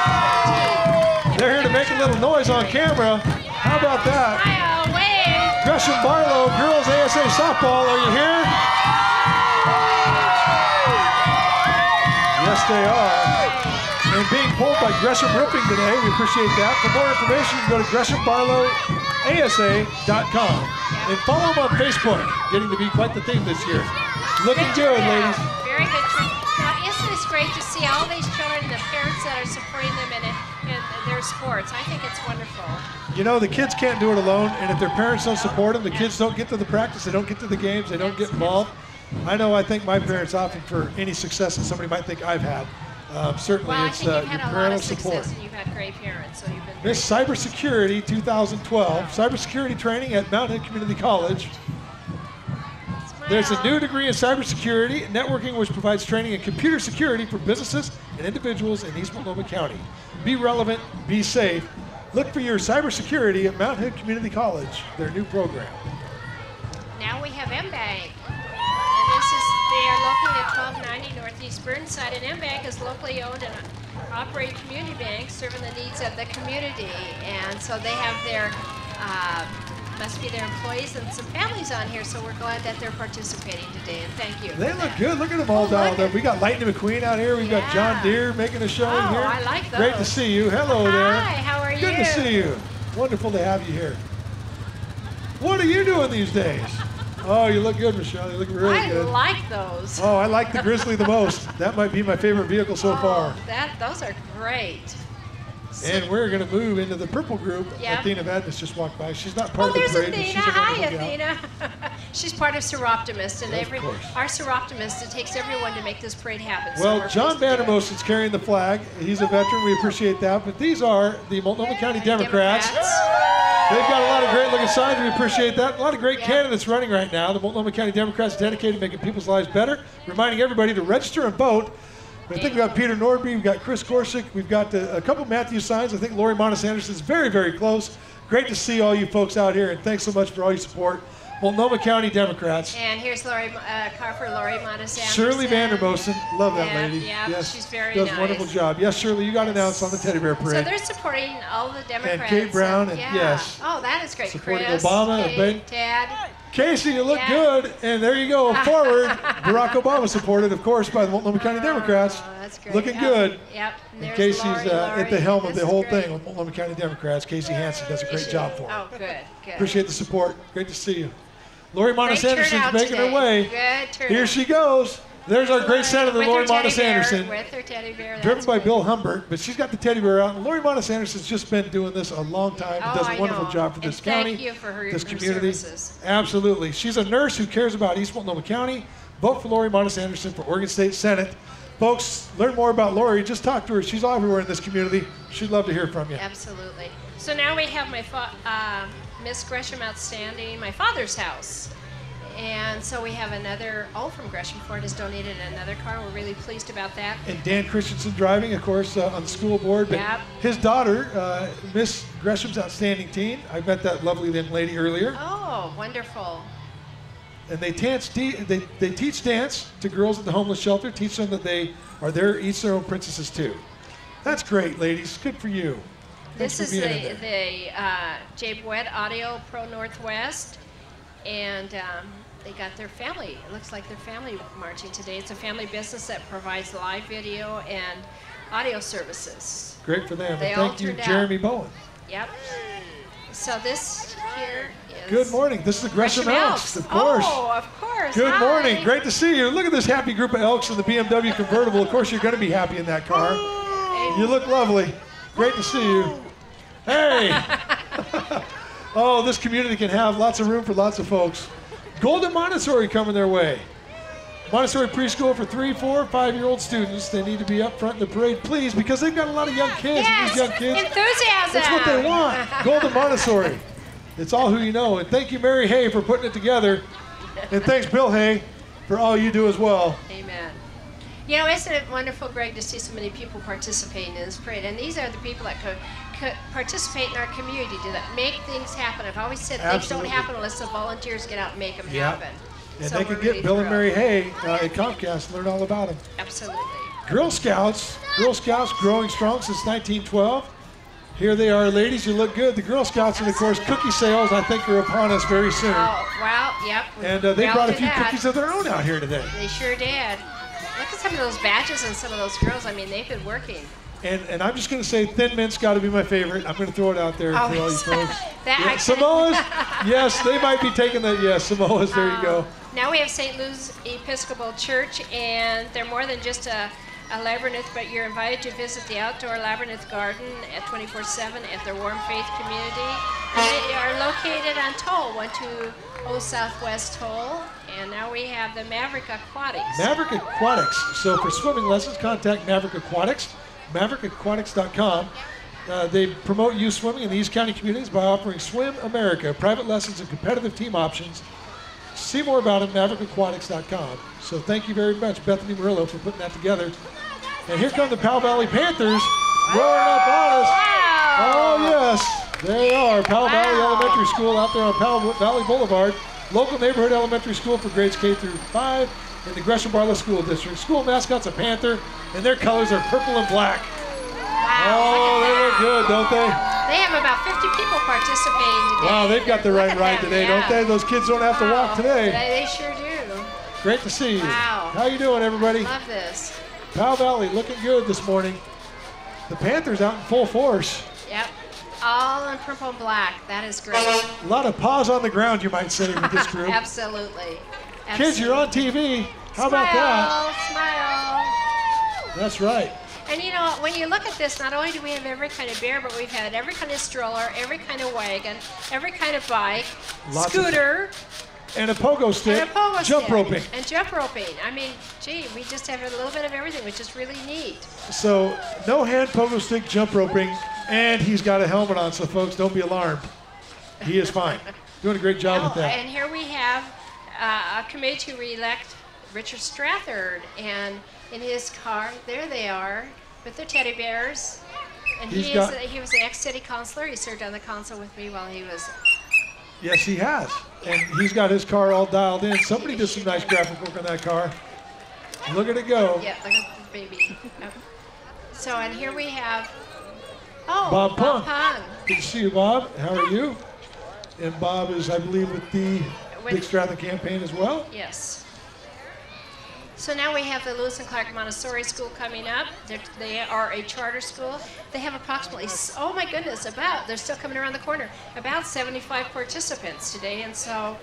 Speaker 2: softball.
Speaker 1: They're here to make a little noise on camera. How about that? Gresham Barlow girls ASA softball, are you here? Yes, they are. And being pulled by Gresham Roofing today, we appreciate that. For more information, you can go to GreshamBarlowASA.com and follow them on Facebook. Getting to be quite the theme this year. Looking good,
Speaker 2: turnout.
Speaker 1: ladies.
Speaker 2: Very good. Now, isn't this great to see all these children and the parents that are supporting them in, it, in their sports? I think it's wonderful.
Speaker 1: You know, the kids can't do it alone, and if their parents don't support them, the kids don't get to the practice, they don't get to the games, they don't get involved. I know I thank my parents often for any success that somebody might think I've had. Um, certainly,
Speaker 2: Well,
Speaker 1: it's uh, your
Speaker 2: had a lot
Speaker 1: parental
Speaker 2: of
Speaker 1: support.
Speaker 2: success and you've had great parents, so you've been.
Speaker 1: Miss Cybersecurity 2012, cybersecurity training at Mount Hood Community College. There's a new degree in cybersecurity and networking which provides training in computer security for businesses and individuals in East Multnomah County. Be relevant, be safe. Look for your cybersecurity at Mount Hood Community College, their new program.
Speaker 2: Now we have M-Bank. 90 Northeast Burnside, and MBank is locally owned and operated community bank serving the needs of the community. And so they have their, uh, must be their employees and some families on here, so we're glad that they're participating today, and thank you.
Speaker 1: They look
Speaker 2: that.
Speaker 1: good. Look at them all
Speaker 2: oh, down
Speaker 1: there. We got Lightning McQueen out here. We've yeah. got John Deere making a show
Speaker 2: oh,
Speaker 1: here.
Speaker 2: I like those.
Speaker 1: Great to see you. Hello Hi, there.
Speaker 2: Hi, how are
Speaker 1: good
Speaker 2: you?
Speaker 1: Good to see you. Wonderful to have you here. What are you doing these days? Oh, you look good, Michelle. You look really
Speaker 2: I
Speaker 1: good.
Speaker 2: I like those.
Speaker 1: Oh, I like the Grizzly the most. That might be my favorite vehicle so oh, far.
Speaker 2: Oh, That, those are great. So-
Speaker 1: And we're going to move into the purple group. Athena Vadnais just walked by. She's not part
Speaker 2: Oh,
Speaker 1: of the parade,
Speaker 2: Athena.
Speaker 1: she's
Speaker 2: Hi. Athena. She's part of Soroptimist, and
Speaker 1: Of
Speaker 2: every our Soroptimist. It takes everyone to make this parade happen.
Speaker 1: Well,
Speaker 2: we're
Speaker 1: John
Speaker 2: pleased to do it.
Speaker 1: Vandermost is carrying the flag. He's a veteran. We appreciate that. But these are the Multnomah County Democrats. They've got a lot of great looking signs. We appreciate that. A lot of great
Speaker 2: Yeah.
Speaker 1: candidates running right now. The Multnomah County Democrats are dedicated to making people's lives better, reminding everybody to register and vote. I think we've got Peter Nordby, we've got Chris Gorsek, we've got uh, a couple Matthew signs. I think Laurie Monnes Anderson is very, very close. Great to see all you folks out here, and thanks so much for all your support. Multnomah County Democrats.
Speaker 2: And here's Lori uh, Carver, Lori Modest
Speaker 1: Shirley Vandermosten, love that
Speaker 2: Yeah,
Speaker 1: lady.
Speaker 2: yeah,
Speaker 1: yes,
Speaker 2: she's very
Speaker 1: does a
Speaker 2: nice.
Speaker 1: wonderful job. Yes, Shirley, you got announced on the Teddy Bear Parade.
Speaker 2: So they're supporting all the Democrats.
Speaker 1: And Kate Brown and-
Speaker 2: yeah.
Speaker 1: yes.
Speaker 2: Oh, that is great.
Speaker 1: Supporting
Speaker 2: Chris,
Speaker 1: Obama and
Speaker 2: Kate,
Speaker 1: Ben-
Speaker 2: Ted.
Speaker 1: Casey, you look
Speaker 2: Yeah.
Speaker 1: good, and there you go, forward. Barack Obama supported, of course, by the Multnomah County Democrats.
Speaker 2: Oh, that's great.
Speaker 1: Looking
Speaker 2: Oh,
Speaker 1: good.
Speaker 2: Yep.
Speaker 1: And
Speaker 2: There's
Speaker 1: Casey's
Speaker 2: Lori,
Speaker 1: uh, at the helm of the whole
Speaker 2: great.
Speaker 1: thing with Multnomah County Democrats. Casey Hansen does a great job for him.
Speaker 2: Oh, good, good.
Speaker 1: Appreciate the support. Great to see you. Lori
Speaker 2: Great
Speaker 1: Anderson's making
Speaker 2: today.
Speaker 1: her way. Here she goes. There's our great senator,
Speaker 2: With
Speaker 1: Lori
Speaker 2: bear,
Speaker 1: Anderson.
Speaker 2: With her teddy bear.
Speaker 1: Driven by
Speaker 2: great.
Speaker 1: Bill Humbert, but she's got the teddy bear out. And Laurie Monnes Anderson's just been doing this a long time.
Speaker 2: Oh,
Speaker 1: does a wonderful job for
Speaker 2: And
Speaker 1: this county,
Speaker 2: thank you for her-
Speaker 1: this
Speaker 2: her
Speaker 1: community.
Speaker 2: services.
Speaker 1: Absolutely. She's a nurse who cares about East Multnomah County. Vote for Laurie Monnes Anderson for Oregon State Senate. Folks, learn more about Lori. Just talk to her. She's everywhere in this community. She'd love to hear from you.
Speaker 2: Absolutely. So now we have my fa- uh, Miss Gresham Outstanding, my father's house. And so we have another, all from Gresham Ford has donated another car. We're really pleased about that.
Speaker 1: And Dan Christensen driving, of course, uh, on the school board. But
Speaker 2: Yep.
Speaker 1: his daughter, uh, Miss Gresham's outstanding teen. I met that lovely lady earlier.
Speaker 2: Oh, wonderful.
Speaker 1: And they dance. They, they teach dance to girls at the homeless shelter. Teach them that they are there, each their own princesses too. That's great, ladies. Good for you. Thanks
Speaker 2: This
Speaker 1: for
Speaker 2: is the, the uh, Jabe Wett Audio Pro Northwest. And um, they got their family. It looks like their family marching today. It's a family business that provides live video and audio services.
Speaker 1: Great for them.
Speaker 2: they
Speaker 1: and thank you,
Speaker 2: turned out.
Speaker 1: Jeremy Bowen.
Speaker 2: Yep. So this here is.
Speaker 1: Good morning. This is the Gresham,
Speaker 2: Gresham
Speaker 1: Elks, of course.
Speaker 2: Oh, of course.
Speaker 1: Good
Speaker 2: Hi.
Speaker 1: morning. Great to see you. Look at this happy group of Elks in the BMW convertible. Of course, you're going to be happy in that car.
Speaker 2: Hey,
Speaker 1: You look lovely. Great to see you. Hey. oh, this community can have lots of room for lots of folks. Golden Montessori coming their way. Montessori preschool for three, four, five-year-old students. They need to be up front in the parade, please, because they've got a lot of young kids.
Speaker 2: Yes,
Speaker 1: these young kids,
Speaker 2: enthusiasm.
Speaker 1: that's what they want. Golden Montessori. It's all who you know. And thank you, Mary Hay, for putting it together. And thanks, Bill Hay, for all you do as well.
Speaker 2: Amen. You know, isn't it wonderful, Greg, to see so many people participating in this parade? And these are the people that could, participate in our community, to that make things happen. I've always said
Speaker 1: Absolutely.
Speaker 2: things don't happen unless the volunteers get out and make them happen.
Speaker 1: And
Speaker 2: So
Speaker 1: they can get Bill and. Mary Hay uh, at Comcast and learn all about them.
Speaker 2: Absolutely.
Speaker 1: Girl Scouts, Girl Scouts growing strong since 1912. Here they are, ladies. You look good. The Girl Scouts, and of course, cookie sales. I think are upon us very soon.
Speaker 2: Oh, well, yep.
Speaker 1: And uh, they brought a few
Speaker 2: that.
Speaker 1: cookies of their own out here today.
Speaker 2: They sure did. Look at some of those badges and some of those girls. I mean, they've been working.
Speaker 1: And and I'm just going to say, Thin Mint's got to be my favorite. I'm going to throw it out there
Speaker 2: Oh,
Speaker 1: for all you folks.
Speaker 2: that
Speaker 1: Yeah, Samoas, yes, they might be taking that. Yes, Samoas. There you go.
Speaker 2: Now we have St. Louis Episcopal Church, and they're more than just a, a labyrinth, but you're invited to visit the outdoor labyrinth garden at 24/7 at their Warm Faith community. They are located on Towle, 120 Southwest Towle, and now we have the Maverick Aquatics.
Speaker 1: Maverick Aquatics. So for swimming lessons, contact Maverick Aquatics, maverickaquatics.com. Uh, they promote youth swimming in the East County communities by offering Swim America, private lessons, and competitive team options. See more about it at maverickaquatics.com. So thank you very much, Bethany Murillo, for putting that together. And here come the Powell Valley Panthers roaring up on us.
Speaker 2: Wow!
Speaker 1: Oh, yes. They are. Powell Valley Elementary School out there on Powell Valley Boulevard. Local neighborhood elementary school for grades K through 5 in the Gresham Barlow School District. School mascot's a panther, and their colors are purple and black.
Speaker 2: Wow,
Speaker 1: Oh, they look good, don't they?
Speaker 2: They have about 50 people participating today.
Speaker 1: Wow, they've got the
Speaker 2: Look
Speaker 1: right ride
Speaker 2: them,
Speaker 1: today,
Speaker 2: yeah.
Speaker 1: don't they? Those kids don't have to walk today.
Speaker 2: They, they sure do.
Speaker 1: Great to see you.
Speaker 2: Wow.
Speaker 1: How you doing, everybody?
Speaker 2: Love this.
Speaker 1: Powell Valley looking good this morning. The Panthers out in full force.
Speaker 2: Yep. All in purple and black. That is great.
Speaker 1: A lot of paws on the ground, you might say, with this group.
Speaker 2: Absolutely.
Speaker 1: Kids, you're on TV. How about that?
Speaker 2: Smile, Smile.
Speaker 1: That's right.
Speaker 2: And you know, when you look at this, not only do we have every kind of bear, but we've had every kind of stroller, every kind of wagon, every kind of bike,
Speaker 1: Lots of-
Speaker 2: scooter,
Speaker 1: And a pogo stick.
Speaker 2: and a pogo
Speaker 1: jump
Speaker 2: stick,
Speaker 1: roping.
Speaker 2: and jump roping. I mean, gee, we just have a little bit of everything, which is really neat.
Speaker 1: So no hand pogo stick jump roping, and he's got a helmet on. So folks, don't be alarmed. He is fine. Doing a great job with that.
Speaker 2: and here we have uh, a committee to re-elect Richard Strathern, and in his car, there they are with their teddy bears. And
Speaker 1: He's
Speaker 2: he is he was an ex-city councilor. He served on the council with me while he was.
Speaker 1: Yes, he has. And he's got his car all dialed in. Somebody did some nice graphic work on that car. Look at it go.
Speaker 2: Yeah, look at the baby. Yep. So, and here we have. Oh,
Speaker 1: Bob Pun.
Speaker 2: Pun.
Speaker 1: Good to see you, Bob. How are you? And Bob is, I believe, with the
Speaker 2: With-
Speaker 1: Big Strathern campaign as well.
Speaker 2: Yes. So now we have the Lewis and Clark Montessori School coming up. They're, they are a charter school. They have approximately, oh my goodness, about, they're still coming around the corner, about 75 participants today. And so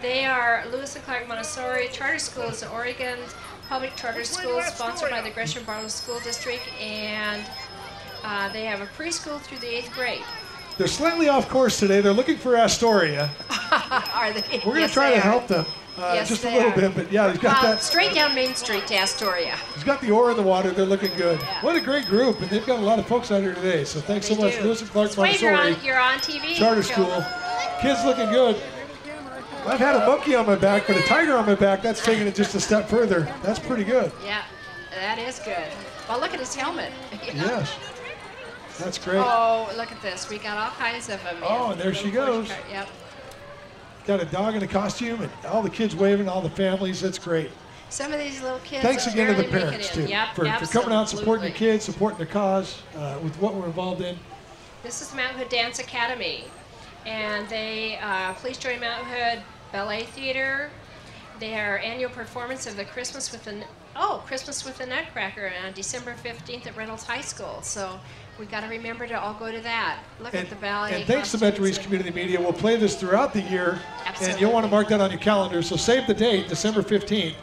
Speaker 2: they are Lewis and Clark Montessori Charter Schools, Oregon public charter school sponsored by the Gresham Barlow School District. And uh, they have a preschool through the eighth grade.
Speaker 1: They're slightly off course today. They're looking for Astoria.
Speaker 2: are they?
Speaker 1: We're going to
Speaker 2: Yes,
Speaker 1: try to
Speaker 2: are.
Speaker 1: help them uh,
Speaker 2: Yes,
Speaker 1: just a little
Speaker 2: are.
Speaker 1: bit. But yeah, he's got that.
Speaker 2: straight down Main Street to Astoria.
Speaker 1: He's got the ore in the water. They're looking good.
Speaker 2: Yeah.
Speaker 1: What a great group, and they've got a lot of folks out here today. So thanks so much,
Speaker 2: do.
Speaker 1: Lewis and Clark
Speaker 2: Wave, you're on, you're on TV.
Speaker 1: Charter
Speaker 2: Joe.
Speaker 1: School. Kids looking good. I've had a monkey on my back, but a tiger on my back, that's taking it just a step further. That's pretty good.
Speaker 2: Yeah, that is good. Well, look at his helmet.
Speaker 1: Yes. That's great.
Speaker 2: Oh, look at this. We got all kinds of them.
Speaker 1: Oh, and there she goes.
Speaker 2: Yep.
Speaker 1: Got a dog in a costume, and all the kids waving, all the families. That's great.
Speaker 2: Some of these little kids.
Speaker 1: Thanks again to the parents, too.
Speaker 2: Yep,
Speaker 1: for, for coming out, supporting your kids, supporting their cause uh, with what we're involved in.
Speaker 2: This is Mount Hood Dance Academy, and they uh, please join Mount Hood Ballet Theater. Their annual performance of the Christmas with the oh Christmas with the Nutcracker on December 15th at Reynolds High School. So we got to remember to all go to that. Look
Speaker 1: And,
Speaker 2: at the ballet.
Speaker 1: and thanks to Metro East. Community Media, we'll play this throughout the year,
Speaker 2: Absolutely.
Speaker 1: and you'll want to mark that on your calendar. So save the date, December 15th.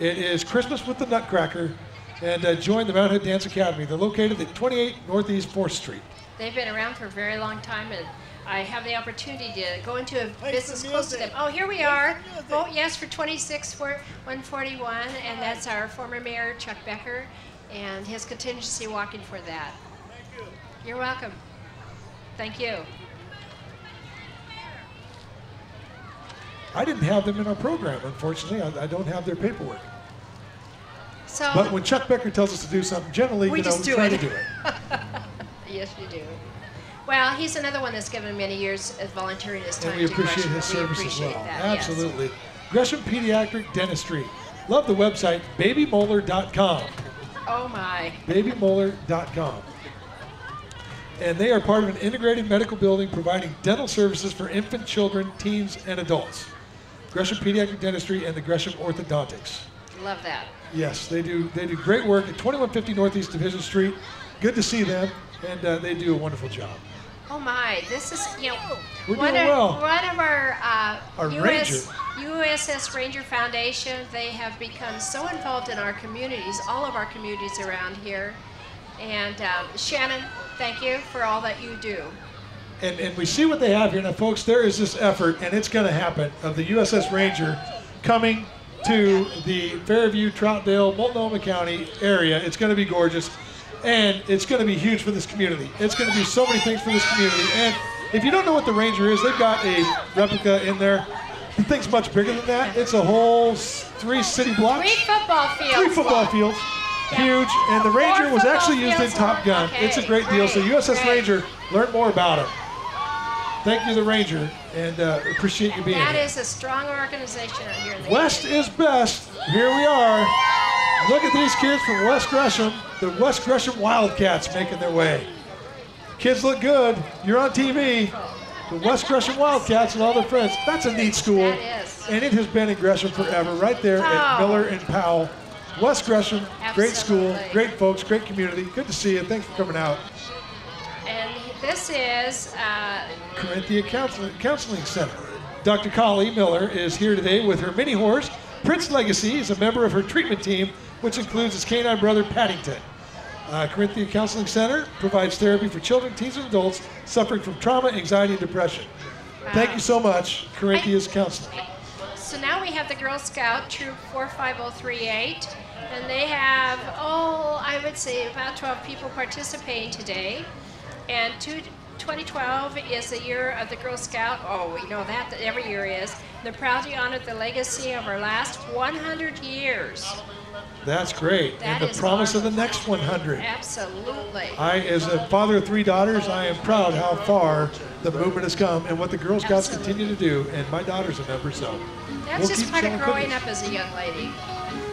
Speaker 1: It is Christmas with the Nutcracker, and uh, join the Mount Hood Dance Academy. They're located at 28 Northeast 4th Street.
Speaker 2: They've been around for a very long time, and I have the opportunity to go into a business close to them. Oh, here we are. Vote yes for 26 for 141, and that's our former mayor Chuck Becker, and his contingency walking for that. You're welcome. Thank you.
Speaker 1: I didn't have them in our program, unfortunately. I, I don't have their paperwork.
Speaker 2: So
Speaker 1: But when Chuck Becker tells us to do something, generally,
Speaker 2: We
Speaker 1: you know,
Speaker 2: just
Speaker 1: we try
Speaker 2: it.
Speaker 1: to do it.
Speaker 2: yes, you do. Well, he's another one that's given many years of volunteering his time
Speaker 1: And we appreciate his
Speaker 2: We
Speaker 1: service as well.
Speaker 2: that, yes.
Speaker 1: Absolutely. Gresham Pediatric Dentistry. Love the website, babymolar.com.
Speaker 2: Oh my.
Speaker 1: babymolar.com. And they are part of an integrated medical building providing dental services for infant, children, teens, and adults. Gresham Pediatric Dentistry and the Gresham Orthodontics.
Speaker 2: Love that.
Speaker 1: Yes, they do. They do great work at 2150 Northeast Division Street. Good to see them, and uh, they do a wonderful job.
Speaker 2: Oh my, this is, you know,
Speaker 1: We're
Speaker 2: one,
Speaker 1: doing
Speaker 2: of,
Speaker 1: well.
Speaker 2: one of our, uh,
Speaker 1: Our
Speaker 2: US, USS Ranger Foundation, they have become so involved in our communities, all of our communities around here. And um, Shannon, thank you for all that you do.
Speaker 1: And, and we see what they have here. Now, folks, there is this effort, and it's going to happen, of the USS Ranger coming to the Fairview, Troutdale, Multnomah County area. It's going to be gorgeous, and it's going to be huge for this community. It's going to be so many things for this community. And if you don't know what the Ranger is, they've got a replica in there. The thing's much bigger than that. It's a whole three city blocks.
Speaker 2: Three football fields.
Speaker 1: Three football fields. Huge. And the Ranger was actually used in Top Gun.
Speaker 2: okay,
Speaker 1: It's a great deal. So USS
Speaker 2: great.
Speaker 1: Ranger, learn more about it. Thank you, the Ranger, and uh, appreciate you being
Speaker 2: That
Speaker 1: here.
Speaker 2: is a strong organization out here
Speaker 1: West is best. Here we are. Look at these kids from West Gresham, the West Gresham Wildcats making their way. Kids look good. You're on TV. The West Gresham Wildcats and all their friends. That's a neat school.
Speaker 2: That is.
Speaker 1: And it has been in Gresham forever, right there at. Miller and Powell. West Gresham, great school, great folks, great community. Good to see you. Thanks for coming out.
Speaker 2: And this is uh,
Speaker 1: Corinthia Counseling, Counseling Center. Dr. Collie Miller is here today with her mini horse. Prince Legacy is a member of her treatment team, which includes his canine brother Paddington. Uh, Corinthia Counseling Center provides therapy for children, teens, and adults suffering from trauma, anxiety, and depression. Thank you so much, Corinthia's Counseling.
Speaker 2: So now we have the Girl Scout Troop 45038, and they have, oh, I would say about 12 people participating today. And two, 2012 is the year of the Girl Scout. Oh, we know that, that every year is. They're proud to honor the legacy of our last 100 years.
Speaker 1: That's great.
Speaker 2: That
Speaker 1: and the
Speaker 2: is
Speaker 1: promise of the next 100.
Speaker 2: Absolutely.
Speaker 1: I, as a father of three daughters, I am proud how far the movement has come and what the Girl Scouts
Speaker 2: Absolutely.
Speaker 1: continue to do. And my daughter's a member, so
Speaker 2: That's
Speaker 1: we'll
Speaker 2: just part of growing up as a young lady.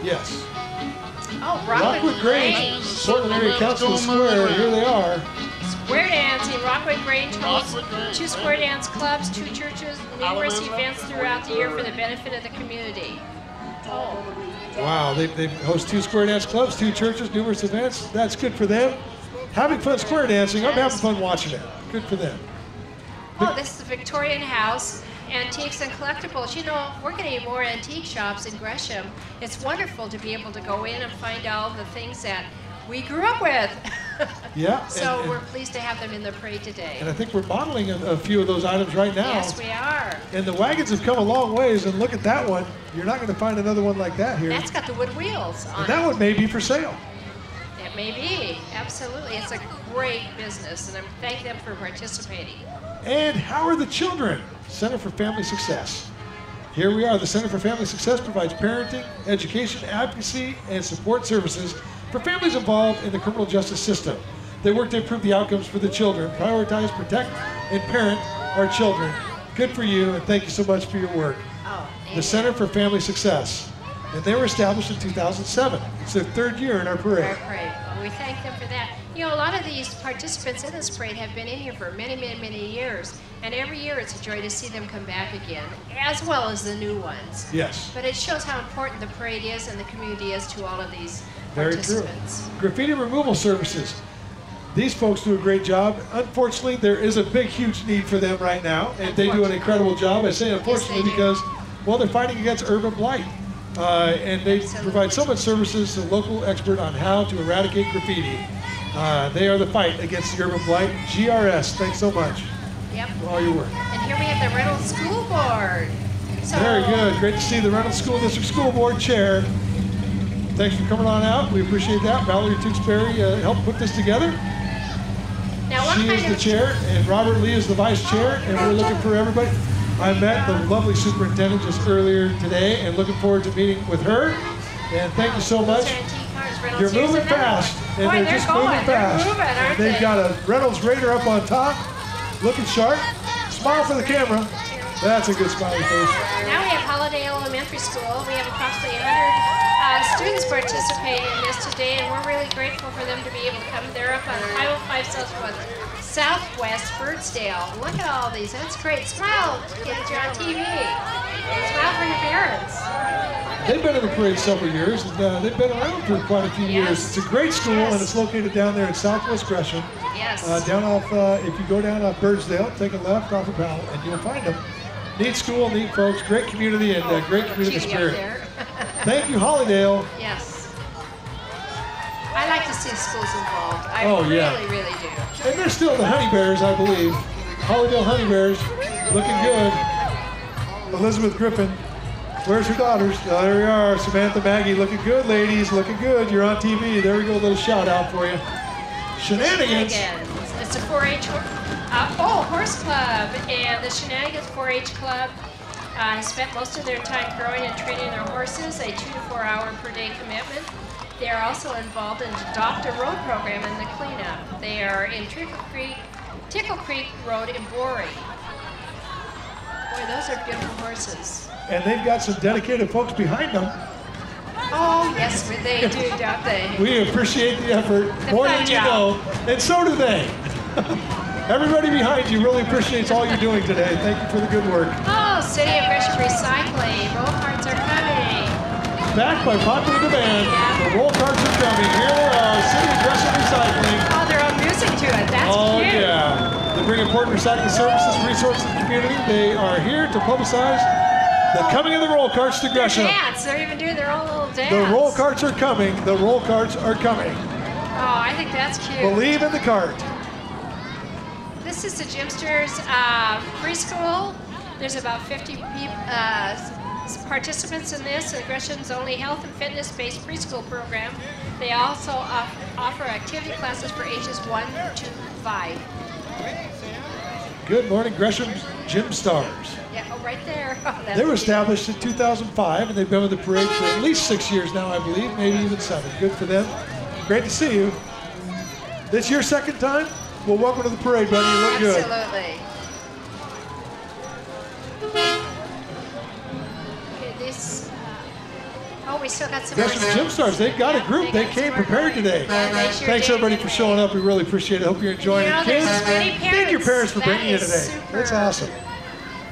Speaker 1: Yes.
Speaker 2: Oh,
Speaker 1: Rockwood
Speaker 2: Rockwood
Speaker 1: Grange,
Speaker 2: Grange.
Speaker 1: Portland area council square. Here they are.
Speaker 2: Square dancing, Rockwood Grange hosts two square dance clubs, two churches, numerous
Speaker 3: Alabama.
Speaker 2: events throughout the year for the benefit of the community. Oh,
Speaker 1: Wow, they, they host two square dance clubs, two churches, numerous events. That's good for them. Having fun square dancing. I'm having fun watching it. Good for them.
Speaker 2: oh, this is the Victorian House, antiques and collectibles. You know, we're getting more antique shops in Gresham. It's wonderful to be able to go in and find all the things that we grew up with.
Speaker 1: Yeah.
Speaker 2: so
Speaker 1: and, and-
Speaker 2: we're pleased to have them in the parade today.
Speaker 1: and I think we're modeling a, a few of those items right now.
Speaker 2: Yes, we are.
Speaker 1: and the wagons have come a long ways. And look at that one. You're not going to find another one like that here.
Speaker 2: That's got the wood wheels on
Speaker 1: and that
Speaker 2: it.
Speaker 1: one may be for sale.
Speaker 2: It may be, absolutely. It's a great business, and I'm thank them for participating.
Speaker 1: And how are the children? Center for Family Success. Here we are. The Center for Family Success provides parenting, education, advocacy, and support services for families involved in the criminal justice system. They work to improve the outcomes for the children, prioritize, protect, and parent our children. Good for you, and thank you so much for your work.
Speaker 2: Oh,
Speaker 1: The Center for Family Success. And they were established in 2007. It's their third year in our
Speaker 2: Our
Speaker 1: parade.
Speaker 2: parade. Well, we thank them for that. You know, a lot of these participants in this parade have been in here for many, many, many years, and every year it's a joy to see them come back again, as well as the new ones.
Speaker 1: Yes.
Speaker 2: But it shows how important the parade is and the community is to all of these
Speaker 1: Very true. Graffiti removal services. These folks do a great job. Unfortunately, there is a big, huge need for them right now, and they do an incredible job. I say unfortunately
Speaker 2: do.
Speaker 1: because, well, they're fighting against urban blight. Uh, and they
Speaker 2: Absolutely.
Speaker 1: provide so much services to local expert on how to eradicate graffiti. Uh, they are the fight against the urban blight. GRS, thanks so much
Speaker 2: Yep.
Speaker 1: for all your work.
Speaker 2: And here we have the Reynolds School Board. So,
Speaker 1: Very good. Great to see the Reynolds School District School Board Chair. Thanks for coming on out. We appreciate that. Valerie Tewksbury uh, helped put this together.
Speaker 2: Now, what
Speaker 1: She
Speaker 2: kind
Speaker 1: is the chair, and Robert Lee is the vice chair, and we're looking for everybody. I met the lovely superintendent just earlier today, and looking forward to meeting with her. And thank you so much. You're moving fast, and
Speaker 2: Boy,
Speaker 1: they're
Speaker 2: they're
Speaker 1: just
Speaker 2: going.
Speaker 1: moving fast.
Speaker 2: They're moving, aren't
Speaker 1: and they've
Speaker 2: they?
Speaker 1: got a Reynolds Raider up on top, looking sharp. Smile for the camera. That's a good smiley face.
Speaker 2: Now we have Hollydale Elementary School. We have approximately 100 uh, students participating in this today, and we're really grateful for them to be able to come. They're up on 505 Southwest, Southwest Birdsdale. Look at all these. That's great. Smile, kids. You're on TV. Smile for your parents.
Speaker 1: They've been in the parade several years, and uh, they've been around for quite a few years. It's a great school,
Speaker 2: Yes.
Speaker 1: and it's located down there in Southwest Gresham.
Speaker 2: Yes.
Speaker 1: Uh, down off, uh, if you go down off Birdsdale, take a left off of Powell, and you'll find them. Neat school, neat folks, great community, and uh, great community spirit. Thank you, Hollydale.
Speaker 2: yes. I like to see schools involved. I
Speaker 1: Oh,
Speaker 2: really,
Speaker 1: yeah.
Speaker 2: really do.
Speaker 1: And they're still the Honey Bears, I believe. Hollydale Honey Bears, looking good. Elizabeth Griffin, where's her daughters? Oh, there we are. Samantha Maggie, looking good, ladies, looking good. You're on TV. There we go, a little shout out for you. Shenanigans.
Speaker 2: Shenanigans. It's a 4-H, hor- uh, oh, horse club, and the Shenanigans 4-H club uh, has spent most of their time growing and training their horses, a two to four hour per day commitment. They are also involved in the Adopt a Road program and the cleanup. They are in Tickle Creek, Tickle Creek Road in Boring. Boy, those are beautiful horses.
Speaker 1: And they've got some dedicated folks behind them.
Speaker 2: Oh, yes, they do, don't they?
Speaker 1: We appreciate the effort more than you know, and so do they. Everybody behind you really appreciates all you're doing today. Thank you for the good work.
Speaker 2: Oh, City of Gresham Recycling. Roll carts are coming.
Speaker 1: Backed by popular demand, the roll carts are coming. Here they are, City of Gresham Recycling.
Speaker 2: Oh, they're own music to it. That's
Speaker 1: Oh
Speaker 2: cute.
Speaker 1: yeah. They bring important recycling services and resources to the community. They are here to publicize the coming of the roll carts to Gresham.
Speaker 2: Dance. They're even doing their own little dance.
Speaker 1: The roll carts are coming. The roll carts are coming.
Speaker 2: Oh, I think that's cute.
Speaker 1: Believe in the cart.
Speaker 2: This is the Gymsters uh, preschool. There's about 50 uh, participants in this, Gresham's only health and fitness-based preschool program. They also off- offer activity classes for ages 1 to 5.
Speaker 1: Good morning, Gresham Gym Stars.
Speaker 2: Yeah, oh, right there. Oh,
Speaker 1: They were established in 2005, and they've been with the parade for at least six years now, I believe, maybe even seven. Good for them. Great to see you. This your second time? Well, welcome to the parade, buddy. You look good.
Speaker 2: Absolutely. We still got some.
Speaker 1: Gresham
Speaker 2: more
Speaker 1: Gym Stars, they've got a group. They
Speaker 2: got
Speaker 1: came prepared
Speaker 2: going.
Speaker 1: today.
Speaker 2: Yeah, sure
Speaker 1: Thanks everybody for showing up. We really appreciate it. Hope you're enjoying
Speaker 2: You know,
Speaker 1: it. Kids, thank your parents for
Speaker 2: That
Speaker 1: bringing you today. That's awesome.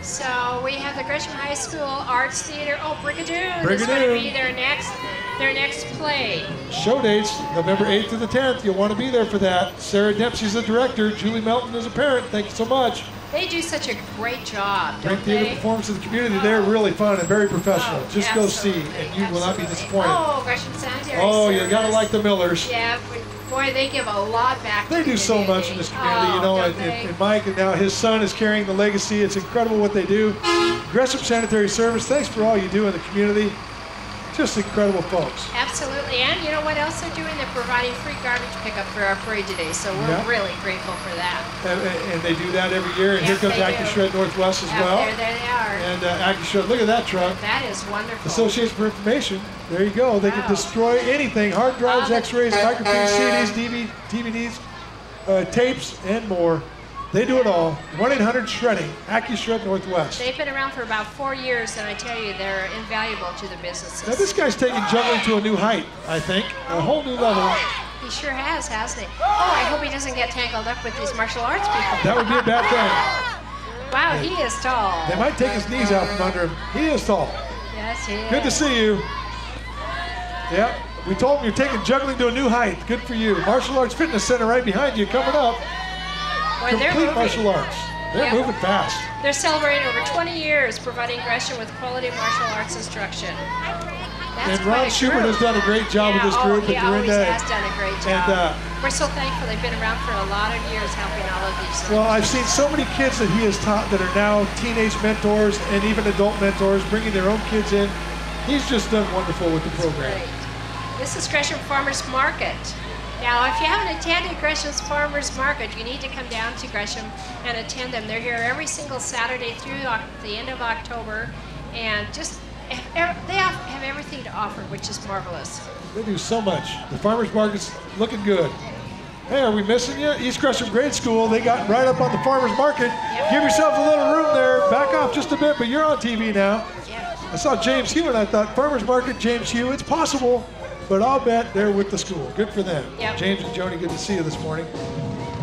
Speaker 2: So we have the Gresham High School Arts Theater. Oh, Brigadoon, is going to be their next their next play.
Speaker 1: Show dates, November 8th to the 10th. You'll want to be there for that. Sarah Dempsey's the director. Julie Melton is a parent. Thank you so much.
Speaker 2: They do such a great job,
Speaker 1: Great
Speaker 2: don't
Speaker 1: theater
Speaker 2: they?
Speaker 1: performance of the community. They're oh. really fun and very oh, professional.
Speaker 2: Oh,
Speaker 1: Just go see, and you will not be disappointed.
Speaker 2: Oh, Gresham Sanitary
Speaker 1: Oh, you gotta like the Millers.
Speaker 2: Yeah, boy, they give a lot back. to
Speaker 1: They
Speaker 2: the
Speaker 1: do so much in this community, you
Speaker 2: Oh,
Speaker 1: know.
Speaker 2: don't
Speaker 1: And, and Mike, and now his son is carrying the legacy. It's incredible what they do. Gresham Sanitary Service, thanks for all you do in the community. Just incredible folks.
Speaker 2: Absolutely, and you know what else they're doing? They're providing free garbage pickup for our parade today, so we're
Speaker 1: Yeah.
Speaker 2: really grateful for that.
Speaker 1: And, and- and they do that every year. And here comes Active. Shred Northwest as
Speaker 2: Out
Speaker 1: well.
Speaker 2: there, there they are.
Speaker 1: And uh, Active Shred, look at that truck.
Speaker 2: that is wonderful.
Speaker 1: Association for Information. There you go. They can destroy anything: hard drives,
Speaker 2: Ah,
Speaker 1: X-rays, microfilms, CDs, DV, DVDs, uh, tapes, and more. They do it all. 1-800 Shredding, AccuShred Northwest.
Speaker 2: They've been around for about four years, and I tell you, they're invaluable to the businesses.
Speaker 1: Now this guy's taking juggling to a new height. I think a whole new level.
Speaker 2: Oh, he sure has, hasn't he? Oh, I hope he doesn't get tangled up with these martial arts people.
Speaker 1: That would be a bad thing.
Speaker 2: Wow, he is tall.
Speaker 1: They might take his knees out from under him. He is tall.
Speaker 2: Yes, he is.
Speaker 1: Good to see you. Yep. We told him you're taking juggling to a new height. Good for you. Martial Arts Fitness Center right behind you coming up.
Speaker 2: Boy, they're
Speaker 1: Complete martial arts. They're
Speaker 2: Yep.
Speaker 1: moving fast.
Speaker 2: They're celebrating over 20 years providing Gresham with quality martial arts instruction. That's
Speaker 1: And Ron Schubert has done a great job with
Speaker 2: Yeah,
Speaker 1: this
Speaker 2: oh,
Speaker 1: group
Speaker 2: he
Speaker 1: at
Speaker 2: always has done a great job.
Speaker 1: And, uh,
Speaker 2: We're so thankful they've been around for a lot of years helping all of these.
Speaker 1: Well, I've seen so many kids that he has taught that are now teenage mentors and even adult mentors, bringing their own kids in. He's just done wonderful with the program.
Speaker 2: This is Gresham Farmers Market. Now, if you haven't attended Gresham's Farmers Market, you need to come down to Gresham and attend them. They're here every single Saturday through the end of October, and just they have have everything to offer, which is marvelous.
Speaker 1: They do so much. The farmers market's looking good. Hey, are we missing you? East Gresham Grade School, they got right up on the farmers market. Give yourselves a little room there. Back off just a bit, but you're on TV now.
Speaker 2: Yeah.
Speaker 1: I saw James Hugh and I thought, farmers market, James Hugh, it's possible, but I'll bet they're with the school. Good for them.
Speaker 2: Yep.
Speaker 1: James and Joni, good to see you this morning.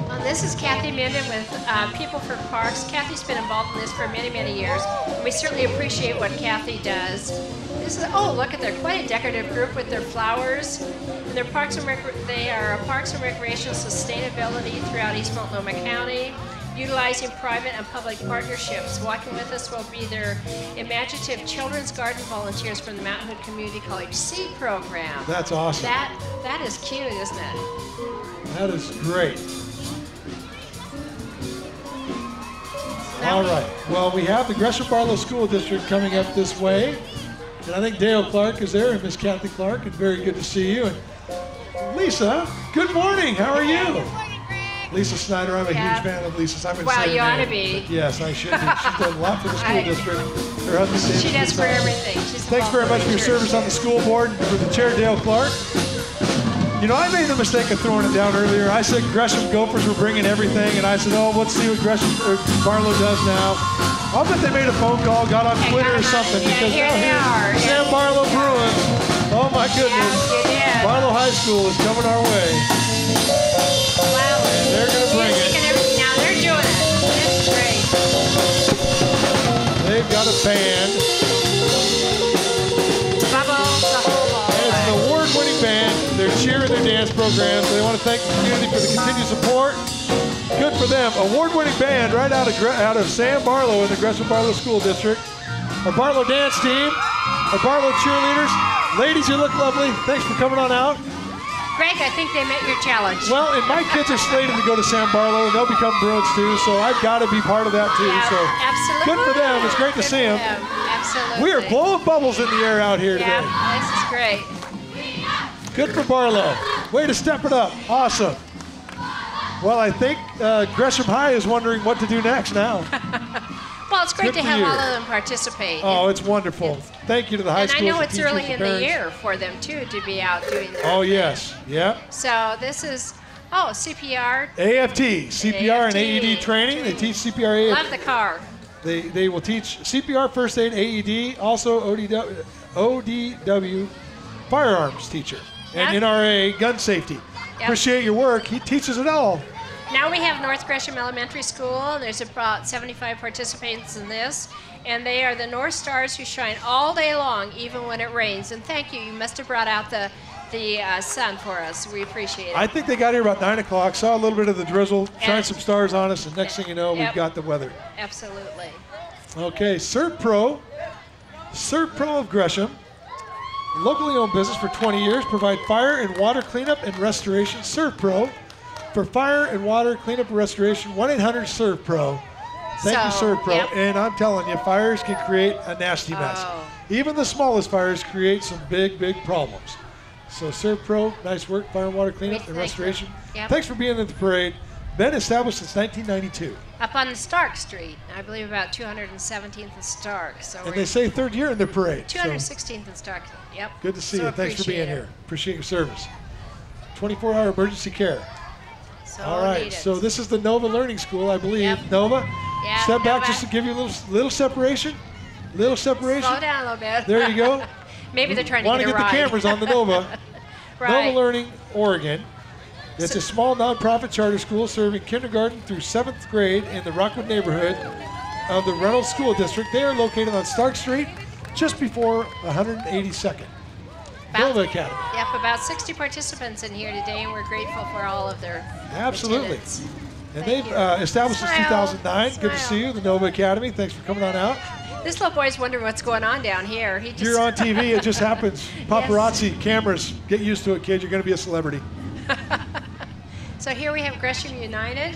Speaker 2: Um, this is Kathy Minden with uh, People for Parks. Kathy's been involved in this for many, many years. And we certainly appreciate what Kathy does. This is, oh, look at they're quite a decorative group with their flowers. And they're Parks and Rec- they are a Parks and Recreation sustainability throughout East Multnomah County, utilizing private and public partnerships. Walking with us will be their imaginative children's garden volunteers from the Mount Hood Community College Seed Program.
Speaker 1: That's awesome.
Speaker 2: That that is cute, isn't it?
Speaker 1: That is great. All right. Well, we have the Gresham Barlow School District coming up this way. And I think Dale Clark is there and Miss Kathy Clark. And very good to see you. And Lisa, good morning. How are you? Lisa Snyder, I'm a
Speaker 2: Yeah.
Speaker 1: huge fan of Lisa's. I'm
Speaker 2: Wow, you ought to be.
Speaker 1: Yes, I should be. She's done a lot for the school district. Her husband, David,
Speaker 2: She does for everything. She's
Speaker 1: Thanks very much for your service on the school board for the chair, Dale Clark. You know, I made the mistake of throwing it down earlier. I said Gresham Gophers were bringing everything, and I said, oh, let's see what Gresham or Barlow does now. I'll bet they made a phone call, got on
Speaker 2: Okay,
Speaker 1: Twitter or something,
Speaker 2: Yeah,
Speaker 1: because
Speaker 2: here
Speaker 1: now
Speaker 2: they are.
Speaker 1: Sam Barlow Bruins. Oh my goodness.
Speaker 2: did.
Speaker 1: Barlow High School is coming our way. They're gonna bring it.
Speaker 2: and everything. Now they're doing it. That's great.
Speaker 1: They've got a band.
Speaker 2: Bubbles, the whole ball.
Speaker 1: It's an award-winning band. Their cheer and their dance programs. They want to thank the community for the continued support. Good for them. Award-winning band right out of out of Sam Barlow in the Gresham Barlow School District. Our Barlow dance team, our Barlow cheerleaders. Ladies, you look lovely. Thanks for coming on out.
Speaker 2: Greg, I think they met your challenge.
Speaker 1: Well, and my kids are slated to go to Sam Barlow, and they'll become Bruins too. So I've got to be part of that too.
Speaker 2: Yeah,
Speaker 1: so
Speaker 2: absolutely.
Speaker 1: good for them. It's great to
Speaker 2: Good
Speaker 1: see
Speaker 2: for
Speaker 1: them.
Speaker 2: Absolutely.
Speaker 1: We are blowing bubbles in the air out here today.
Speaker 2: Yeah, this is great.
Speaker 1: Good for Barlow. Way to step it up. Awesome. Well, I think uh, Gresham High is wondering what to do next now.
Speaker 2: It's great
Speaker 1: Good
Speaker 2: to have
Speaker 1: you.
Speaker 2: all of them participate.
Speaker 1: Oh, it's wonderful. Thank you to the high school.
Speaker 2: and I know it's early in the year for them too to be out doing their
Speaker 1: Oh, yes. Yep.
Speaker 2: So this is oh CPR.
Speaker 1: AFT, CPR and AED training. They teach CPR,
Speaker 2: Love the car.
Speaker 1: They, they will teach CPR, first aid, AED, also ODW, ODW firearms teacher, and
Speaker 2: Yeah.
Speaker 1: NRA gun safety.
Speaker 2: Yep.
Speaker 1: Appreciate your work. He teaches it all.
Speaker 2: Now we have North Gresham Elementary School, and there's about 75 participants in this. And they are the North Stars who shine all day long, even when it rains. And thank you. You must have brought out the the uh, sun for us. We appreciate it.
Speaker 1: I think they got here about 9 o'clock, saw a little bit of the drizzle, shine
Speaker 2: And-
Speaker 1: some stars on us, and next thing you know, we've got the weather.
Speaker 2: Absolutely.
Speaker 1: Okay, SERVPRO. Serve Pro of Gresham. Locally owned business for 20 years. Provide fire and water cleanup and restoration. SERVPRO. For fire and water cleanup and restoration, 1 800 SERVPRO. Thank you,
Speaker 2: So,
Speaker 1: SERVPRO.
Speaker 2: yep.
Speaker 1: And I'm telling you, fires can create a nasty oh. mess.
Speaker 2: Oh.
Speaker 1: Even the smallest fires create some big, big problems. So, SERVPRO, nice work, fire and water cleanup
Speaker 2: We
Speaker 1: and restoration.
Speaker 2: Yep.
Speaker 1: Thanks for being at the parade. Been established since 1992.
Speaker 2: Up on Stark Street, I believe about 217th and Stark. So
Speaker 1: And they say third year in the parade. so-
Speaker 2: 216th and Stark. Yep.
Speaker 1: Good to see
Speaker 2: So
Speaker 1: you. Thanks for being
Speaker 2: it.
Speaker 1: here. Appreciate your service. 24 hour emergency care.
Speaker 2: So
Speaker 1: All right. So this is the Nova Learning School, I believe.
Speaker 2: Yep.
Speaker 1: Nova.
Speaker 2: Yeah,
Speaker 1: Step back
Speaker 2: Nova.
Speaker 1: just to give you a little little separation. Little separation.
Speaker 2: Slow down a little bit.
Speaker 1: There you go.
Speaker 2: Maybe they're trying to
Speaker 1: Want
Speaker 2: get
Speaker 1: to get the cameras on the Nova.
Speaker 2: right.
Speaker 1: Nova Learning, Oregon. It's a small nonprofit charter school serving kindergarten through seventh grade in the Rockwood neighborhood of the Reynolds School District. They are located on Stark Street, just before 182nd.
Speaker 2: About-
Speaker 1: Nova Academy.
Speaker 2: Yep, about 60 participants in here today, and we're grateful for all of their
Speaker 1: Absolutely.
Speaker 2: attendance.
Speaker 1: And
Speaker 2: Thank
Speaker 1: they've uh, established since
Speaker 2: Smile.
Speaker 1: 2009. Good to see you, the Nova Academy. Thanks for coming on out.
Speaker 2: This little boy's wondering what's going on down here. He just
Speaker 1: You're on TV. It just happens. Paparazzi, cameras. Get used to it, kid. You're going to be a celebrity.
Speaker 2: So here we have Gresham United.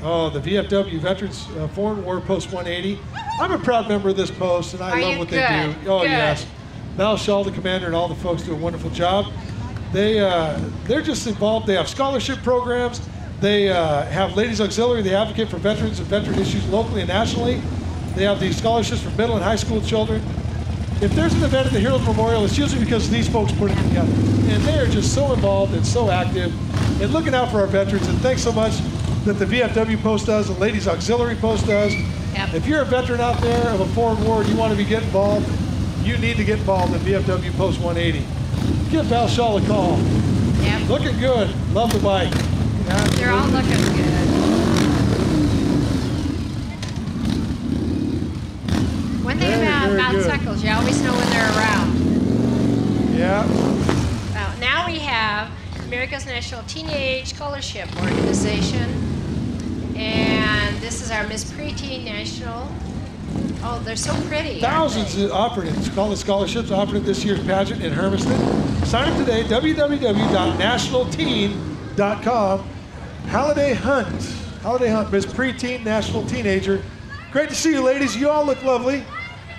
Speaker 1: Oh, the VFW Veterans uh, Foreign War Post 180. I'm a proud member of this post, and I
Speaker 2: Are
Speaker 1: love what
Speaker 2: Good.
Speaker 1: they do. Oh
Speaker 2: Good.
Speaker 1: yes, Val Shaw, the commander, and all the folks do a wonderful job. They uh, they're just involved. They have scholarship programs. They uh, have Ladies Auxiliary. They advocate for veterans and veteran issues locally and nationally. They have these scholarships for middle and high school children. If there's an event at the Heroes Memorial, it's usually because these folks put it together. And they are just so involved and so active and looking out for our veterans. And thanks so much that the VFW Post does, the Ladies Auxiliary Post does.
Speaker 2: Yep.
Speaker 1: If you're a veteran out there of a foreign war and you want to be getting involved, you need to get involved in VFW Post 180. Give Val Shaw a call.
Speaker 2: Yep.
Speaker 1: Looking good. Love the bike.
Speaker 2: They're all looking good. One thing about
Speaker 1: very
Speaker 2: Mount
Speaker 1: good.
Speaker 2: Cycles, you always know when they're around.
Speaker 1: Yeah.
Speaker 2: Uh, now we have America's National Teenage Scholarship Organization. And this is our Miss Preteen National. Oh, they're so pretty.
Speaker 1: Thousands offered in college scholarships offered at this year's pageant in Hermiston. Sign up today, www.nationalteen.com. Holiday Hunt. Holiday Hunt, Miss Preteen National Teenager. Great to see you, ladies. You all look lovely.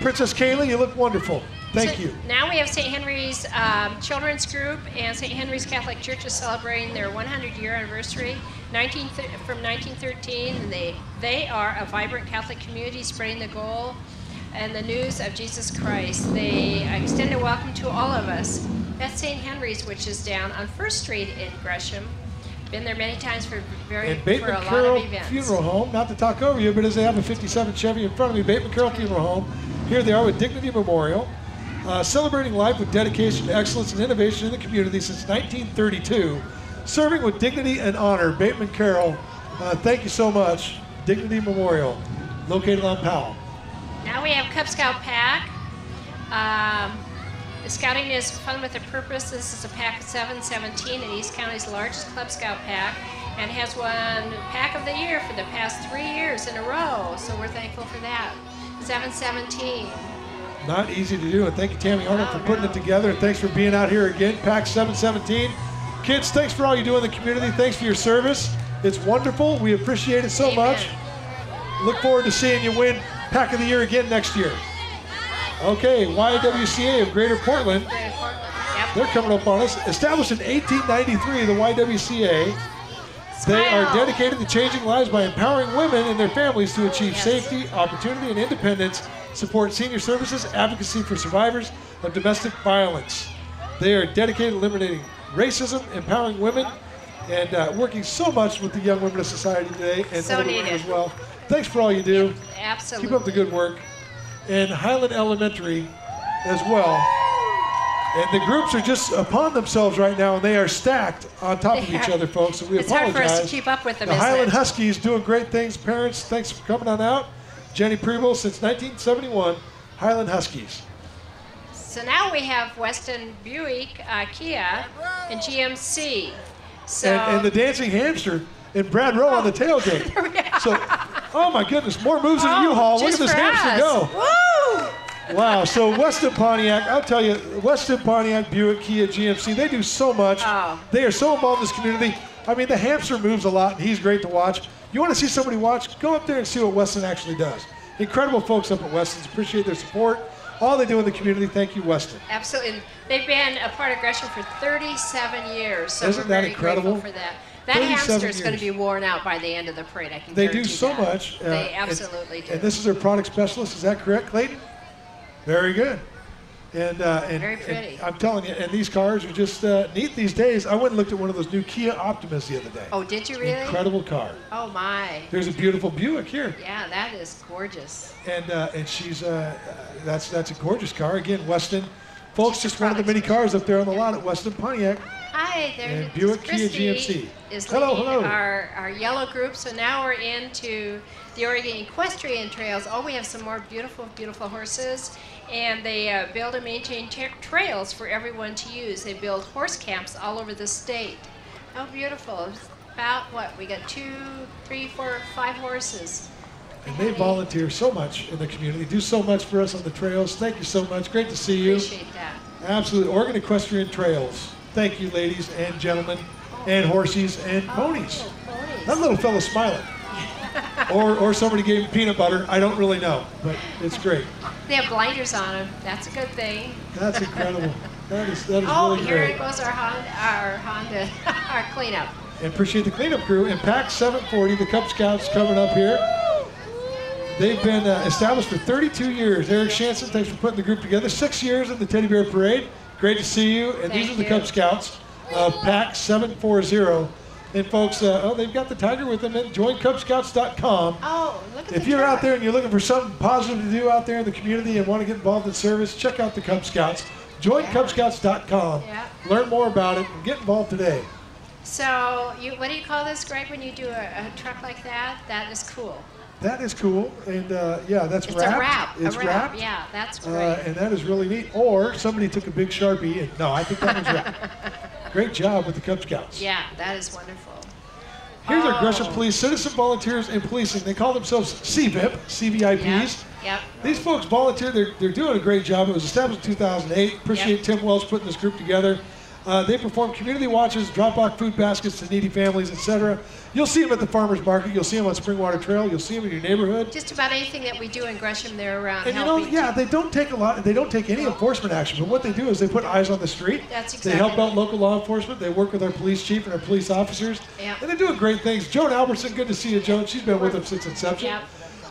Speaker 1: Princess Kaylee, you look wonderful. Thank
Speaker 2: So
Speaker 1: you.
Speaker 2: Now we have St. Henry's um, Children's Group, and St. Henry's Catholic Church is celebrating their 100 year anniversary 19, th- from 1913. And they, they are a vibrant Catholic community spreading the goal and the news of Jesus Christ. They extend a welcome to all of us at St. Henry's, which is down on First Street in Gresham. Been there many times for very
Speaker 1: And
Speaker 2: for a lot of events.
Speaker 1: Funeral Home, not to talk over you, but as they have a 57 Chevy in front of me, Bateman Carroll Funeral Home, here they are with Dignity Memorial, uh, celebrating life with dedication to excellence and innovation in the community since 1932, serving with dignity and honor. Bateman Carroll, uh, thank you so much. Dignity Memorial, located on Powell.
Speaker 2: Now we have Cub Scout Pack. Um, the scouting is fun with a purpose. This is a pack of 717 in East County's largest Cub Scout pack and has won Pack of the Year for the past three years in a row. So we're thankful for that. 717.
Speaker 1: Not easy to do, and thank you, Tammy Arnold,
Speaker 2: No,
Speaker 1: for putting it together, and thanks for being out here again. Pack 717. Kids, thanks for all you do in the community. Thanks for your service. It's wonderful. We appreciate it so
Speaker 2: Amen.
Speaker 1: much. Look forward to seeing you win Pack of the Year again next year. Okay, YWCA of Greater Portland.
Speaker 2: Great Portland. Yep.
Speaker 1: They're coming up on us. Established in 1893, the YWCA. They are dedicated to changing lives by empowering women and their families to achieve
Speaker 2: Yes.
Speaker 1: safety, opportunity, and independence, support senior services, advocacy for survivors of domestic violence. They are dedicated to eliminating racism, empowering women, and uh, working so much with the young women of society today and
Speaker 2: So
Speaker 1: women as well. Thanks for all you do.
Speaker 2: Absolutely.
Speaker 1: Keep up the good work. And Highland Elementary as well. And the groups are just upon themselves right now, and they are stacked on top of each
Speaker 2: are.
Speaker 1: other, folks. So we
Speaker 2: It's hard
Speaker 1: apologize.
Speaker 2: for us to keep up with them,
Speaker 1: The Highland
Speaker 2: it?
Speaker 1: Huskies doing great things. Parents, thanks for coming on out. Jenny Preble since 1971. Highland Huskies.
Speaker 2: So now we have Weston Buick, uh, Kia, and GMC. So
Speaker 1: And, and the dancing hamster and Brad Rowe on the tailgate. So, oh my goodness, more moves a
Speaker 2: Oh,
Speaker 1: U-Haul. Look at this hamster
Speaker 2: us.
Speaker 1: go.
Speaker 2: Woo!
Speaker 1: Wow. So Weston Pontiac, I'll tell you, Weston Pontiac, Buick, Kia, GMC, they do so much.
Speaker 2: Oh.
Speaker 1: They are so involved in this community. I mean, the hamster moves a lot, and he's great to watch. You want to see somebody watch? Go up there and see what Weston actually does. Incredible folks up at Weston's. Appreciate their support. All they do in the community. Thank you, Weston.
Speaker 2: Absolutely. They've been a part of Gresham for 37 years, so
Speaker 1: Isn't that
Speaker 2: very
Speaker 1: incredible?
Speaker 2: for that. That hamster is going to be worn out by the end of the parade. I can tell you.
Speaker 1: They do so
Speaker 2: that.
Speaker 1: much. uh,
Speaker 2: they
Speaker 1: and-
Speaker 2: absolutely do.
Speaker 1: And this is their product specialist. Is that correct, Clayton? Very good. And, uh, and,
Speaker 2: Very
Speaker 1: and. I'm telling you, and these cars are just uh, neat these days. I went and looked at one of those new Kia Optimas the other day.
Speaker 2: oh, did you really?
Speaker 1: Incredible car.
Speaker 2: Oh my.
Speaker 1: There's a beautiful Buick here,
Speaker 2: Yeah, that is gorgeous.
Speaker 1: and uh, and she's uh, uh, that's that's a gorgeous car. Again, Weston, folks,
Speaker 2: She's
Speaker 1: just one of the many cars up there on the lot at Weston Pontiac.
Speaker 2: Hi, there.
Speaker 1: And Buick, Kia, GMC.
Speaker 2: Is
Speaker 1: Hello, hello.
Speaker 2: Our, our yellow group. So now we're into the Oregon Equestrian Trails. Oh, we have some more beautiful, beautiful horses. And they uh, build and maintain tra- trails for everyone to use. They build horse camps all over the state. How beautiful. About what? We got two, three, four, five horses.
Speaker 1: And they volunteer so much in the community, do so much for us on the trails. Thank you so much. Great to see you.
Speaker 2: Appreciate that.
Speaker 1: Absolutely. Oregon Equestrian Trails. Thank you, ladies and gentlemen, and horses and ponies.
Speaker 2: Oh, ponies.
Speaker 1: That little fellow's smiling. Or, or somebody gave him peanut butter. I don't really know, but it's great.
Speaker 2: They have blinders on them. That's a good thing.
Speaker 1: That's incredible. That is, that is
Speaker 2: Oh,
Speaker 1: really
Speaker 2: here
Speaker 1: great.
Speaker 2: goes our Honda, our Honda, our cleanup.
Speaker 1: And appreciate the cleanup crew. And Pack 740, the Cub Scouts coming up here. They've been uh, established for 32 years. Eric Shanson, thanks for putting the group together. Six years in the Teddy Bear Parade. Great to see you. And these are the
Speaker 2: you.
Speaker 1: Cub Scouts of Pack 740. And folks, uh, oh, they've got the tiger with them at joincubscouts.com.
Speaker 2: Oh, look at
Speaker 1: If you're out there and you're looking for something positive to do out there in the community and want to get involved in service, check out the Cub Scouts. Join
Speaker 2: Yeah.
Speaker 1: Learn more about it and get involved today.
Speaker 2: So, you, what do you call this, Greg, when you do a, a truck like that? That is cool.
Speaker 1: That is cool, and uh, yeah, that's
Speaker 2: It's
Speaker 1: wrapped.
Speaker 2: a wrap.
Speaker 1: It's
Speaker 2: a wrap.
Speaker 1: wrapped.
Speaker 2: Yeah, that's great.
Speaker 1: Uh, and that is really neat. Or somebody took a big sharpie and no, I think that one's wrapped. Great job with the Cub Scouts.
Speaker 2: yeah, that is wonderful.
Speaker 1: Here's our Gresham
Speaker 2: Oh.
Speaker 1: Police Citizen Volunteers in Policing. They call themselves CVIP, CVIPs.
Speaker 2: Yep. Yep.
Speaker 1: These folks volunteer. They're, they're doing a great job. It was established in 2008. Appreciate
Speaker 2: Yep.
Speaker 1: Tim Wells putting this group together. Uh, they perform community watches, drop off food baskets to needy families, etc. You'll see them at the farmers market. You'll see them on Springwater Trail. You'll see them in your neighborhood.
Speaker 2: Just about anything that we do in Gresham, they're around
Speaker 1: And you know, yeah, they don't take a lot. They don't take any enforcement action. But what they do is they put eyes on the street.
Speaker 2: That's exactly.
Speaker 1: They help out local law enforcement. They work with our police chief and our police officers.
Speaker 2: Yeah.
Speaker 1: And they're doing great things. Joan Albertson, good to see you, Joan. She's been with them since inception.
Speaker 2: Yep.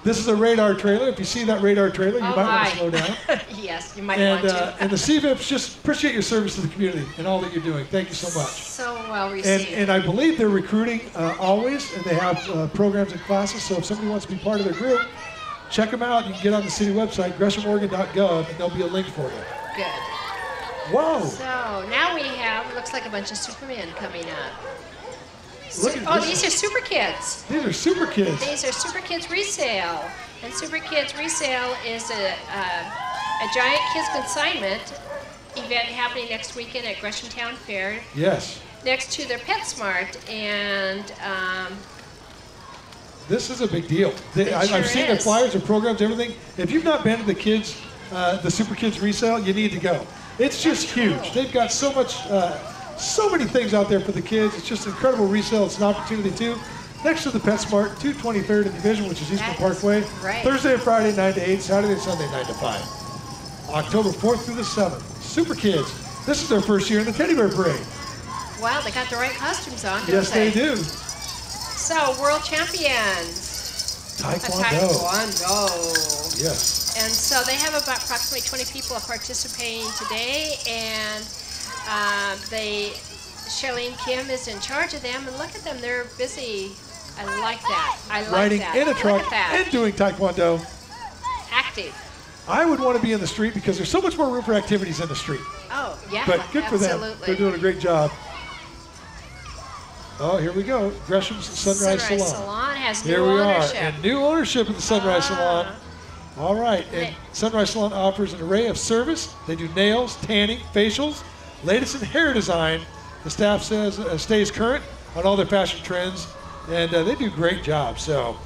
Speaker 1: This is a radar trailer. If you see that radar trailer, you
Speaker 2: Oh,
Speaker 1: might want to slow down.
Speaker 2: yes, you might
Speaker 1: and,
Speaker 2: want
Speaker 1: uh,
Speaker 2: to.
Speaker 1: and the CVIPs just appreciate your service to the community and all that you're doing. Thank you so much.
Speaker 2: so well
Speaker 1: And,
Speaker 2: received.
Speaker 1: and and I believe they're recruiting uh, always, and they have uh, programs and classes. So if somebody wants to be part of their group, check them out. You can get on the city website, greshamoregon.gov, and there'll be a link for you.
Speaker 2: Good.
Speaker 1: Whoa!
Speaker 2: So now we have, looks like a bunch of Supermen coming up.
Speaker 1: Look
Speaker 2: oh, these are Super Kids.
Speaker 1: These are super kids.
Speaker 2: These are Super Kids Resale. And Super Kids Resale is a, uh, a giant kids consignment event happening next weekend at Gresham Town Fair
Speaker 1: Yes.
Speaker 2: next to their PetSmart. And um,
Speaker 1: This is a big deal. They, I,
Speaker 2: sure
Speaker 1: I've seen their
Speaker 2: is.
Speaker 1: flyers, their programs, everything. If you've not been to the kids, uh, the Super Kids resale, you need to go. It's just
Speaker 2: That's
Speaker 1: huge.
Speaker 2: cool.
Speaker 1: They've got so much, uh, so many things out there for the kids. It's just incredible resale. It's an opportunity too. Next to the PetSmart, 223rd and Division, which is
Speaker 2: Eastman
Speaker 1: Parkway.
Speaker 2: right.
Speaker 1: Thursday and Friday, 9 to 8. Saturday and Sunday, 9 to 5. October 4th through the 7th. Super Kids. This is their first year in the Teddy Bear Parade.
Speaker 2: wow, they got the right costumes on,
Speaker 1: Yes, they do.
Speaker 2: So, world champions.
Speaker 1: Taekwondo.
Speaker 2: Taekwondo.
Speaker 1: Yes.
Speaker 2: And so they have about approximately 20 people participating today, and uh, they, Charlene Kim is in charge of them, and look at them, they're busy. I like that. I like
Speaker 1: Riding
Speaker 2: that.
Speaker 1: in a truck and doing Taekwondo.
Speaker 2: Active.
Speaker 1: I would want to be in the street because there's so much more room for activities in the street.
Speaker 2: Oh, yeah.
Speaker 1: But good for them. They're doing a great job. Oh, here we go. Gresham's Sunrise,
Speaker 2: Sunrise
Speaker 1: Salon.
Speaker 2: Salon has new
Speaker 1: Here we
Speaker 2: ownership.
Speaker 1: are. And new ownership of the Sunrise
Speaker 2: Ah.
Speaker 1: Salon. All right. And Sunrise Salon offers an array of service. They do nails, tanning, facials, latest in hair design. The staff says uh, stays current on all their fashion trends, and uh, they do a great job. So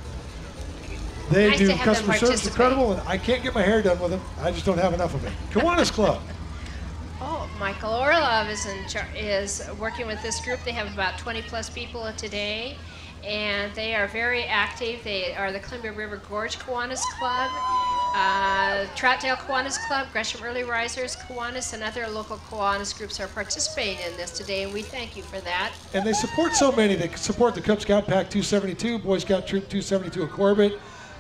Speaker 1: they
Speaker 2: Nice
Speaker 1: do
Speaker 2: to have them
Speaker 1: customer service incredible, and I can't get my hair done with them. I just don't have enough of it. Kiwanis Club.
Speaker 2: Oh, Michael Orlov is in char- is working with this group. They have about 20 plus people today, and they are very active. They are the Columbia River Gorge Kiwanis Club, uh, Troutdale Kiwanis Club, Gresham Early Risers Kiwanis, and other local Kiwanis groups are participating in this today, and we thank you for that.
Speaker 1: And they support so many. They support the Cub Scout Pack 272, Boy Scout Troop 272 of Corbett,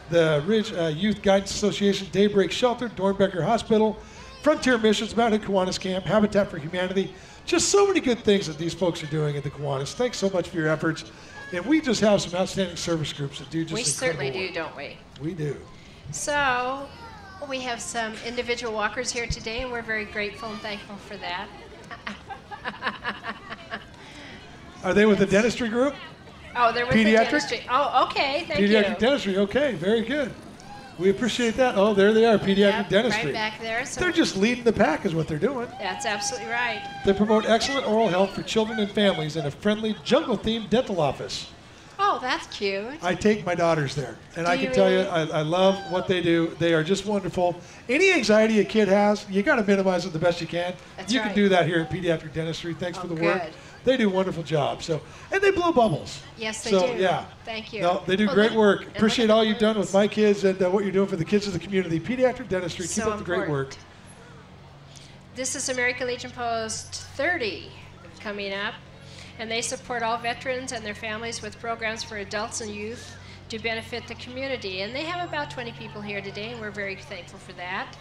Speaker 1: the Ridge uh, Youth Guidance Association, Daybreak Shelter, Doernbecher Hospital, Frontier Missions, Mountain Kiwanis Camp, Habitat for Humanity. Just so many good things that these folks are doing at the Kiwanis. Thanks so much for your efforts. And we just have some outstanding service groups that do just
Speaker 2: we certainly do, don't we?
Speaker 1: We do.
Speaker 2: So, we have some individual walkers here today, and we're very grateful and thankful for that.
Speaker 1: Are they with the dentistry group?
Speaker 2: Oh, they're with
Speaker 1: Pediatric?
Speaker 2: the dentistry. Oh, okay, thank
Speaker 1: Pediatric
Speaker 2: you.
Speaker 1: dentistry. Okay, very good. We appreciate that. Oh, there they are, pediatric
Speaker 2: Yep,
Speaker 1: dentistry.
Speaker 2: Right back there. So
Speaker 1: They're just leading the pack, is what they're doing.
Speaker 2: that's absolutely right.
Speaker 1: They promote excellent oral health for children and families in a friendly jungle-themed dental office.
Speaker 2: Oh, that's cute.
Speaker 1: I take my daughters there, and
Speaker 2: Do
Speaker 1: I can
Speaker 2: you
Speaker 1: tell you. I, I love what they do. They are just wonderful. Any anxiety a kid has, you got to minimize it the best you can.
Speaker 2: That's
Speaker 1: you
Speaker 2: right.
Speaker 1: can do that here at Pediatric Dentistry. Thanks
Speaker 2: Oh,
Speaker 1: for the work. They do a wonderful job. So, and they blow bubbles.
Speaker 2: Yes, they
Speaker 1: so,
Speaker 2: do.
Speaker 1: yeah.
Speaker 2: Thank you.
Speaker 1: No, they do great work. Appreciate all you've done with my kids and uh, what you're doing for the kids of the community. Pediatric Dentistry, keep
Speaker 2: So
Speaker 1: up the great work.
Speaker 2: important. This is American Legion Post 30 coming up, and they support all veterans and their families with programs for adults and youth to benefit the community. And they have about 20 people here today, and we're very thankful for that.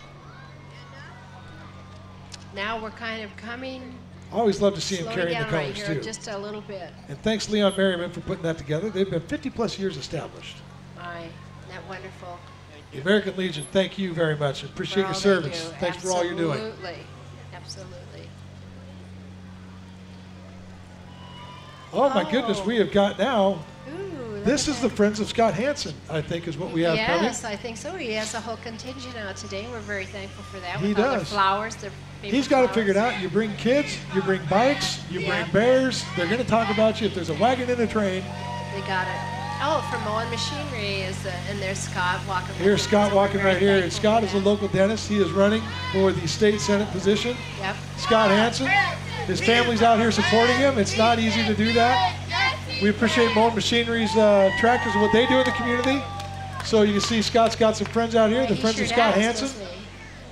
Speaker 2: Now we're kind of coming
Speaker 1: always love to see
Speaker 2: slowing
Speaker 1: carrying the
Speaker 2: down right
Speaker 1: colors
Speaker 2: here
Speaker 1: too.
Speaker 2: just a little bit.
Speaker 1: And thanks, Leon Merriman, for putting that together. They've been 50 plus years established.
Speaker 2: Isn't that wonderful?
Speaker 1: The American Legion, thank you very much. Appreciate your service. Thanks for all you're doing.
Speaker 2: Absolutely. Absolutely.
Speaker 1: Oh my goodness,
Speaker 2: Oh.
Speaker 1: we have got now.
Speaker 2: Ooh,
Speaker 1: This is the. Friends of Scott Hansen, I think, is what we have
Speaker 2: Yes,
Speaker 1: coming.
Speaker 2: I think so. He has a whole contingent out today. We're very thankful for that.
Speaker 1: He
Speaker 2: with all their flowers, favorite
Speaker 1: He's got it figured out. You bring kids, you bring bikes, you
Speaker 2: Yeah.
Speaker 1: bring bears. They're going to talk about you if there's a wagon and a train.
Speaker 2: They got it. Oh, from Moen Machinery is the, and there's Scott walking.
Speaker 1: Here's Scott walking right here. And Scott is a local dentist. He is running for the state senate position.
Speaker 2: Yep.
Speaker 1: Scott Hansen. His family's out here supporting him. It's not easy to do that. We appreciate Moen Machinery's uh, tractors and what they do in the community. So you can see Scott's got some friends out here, the friends of Scott
Speaker 2: does,
Speaker 1: Hansen.
Speaker 2: doesn't he?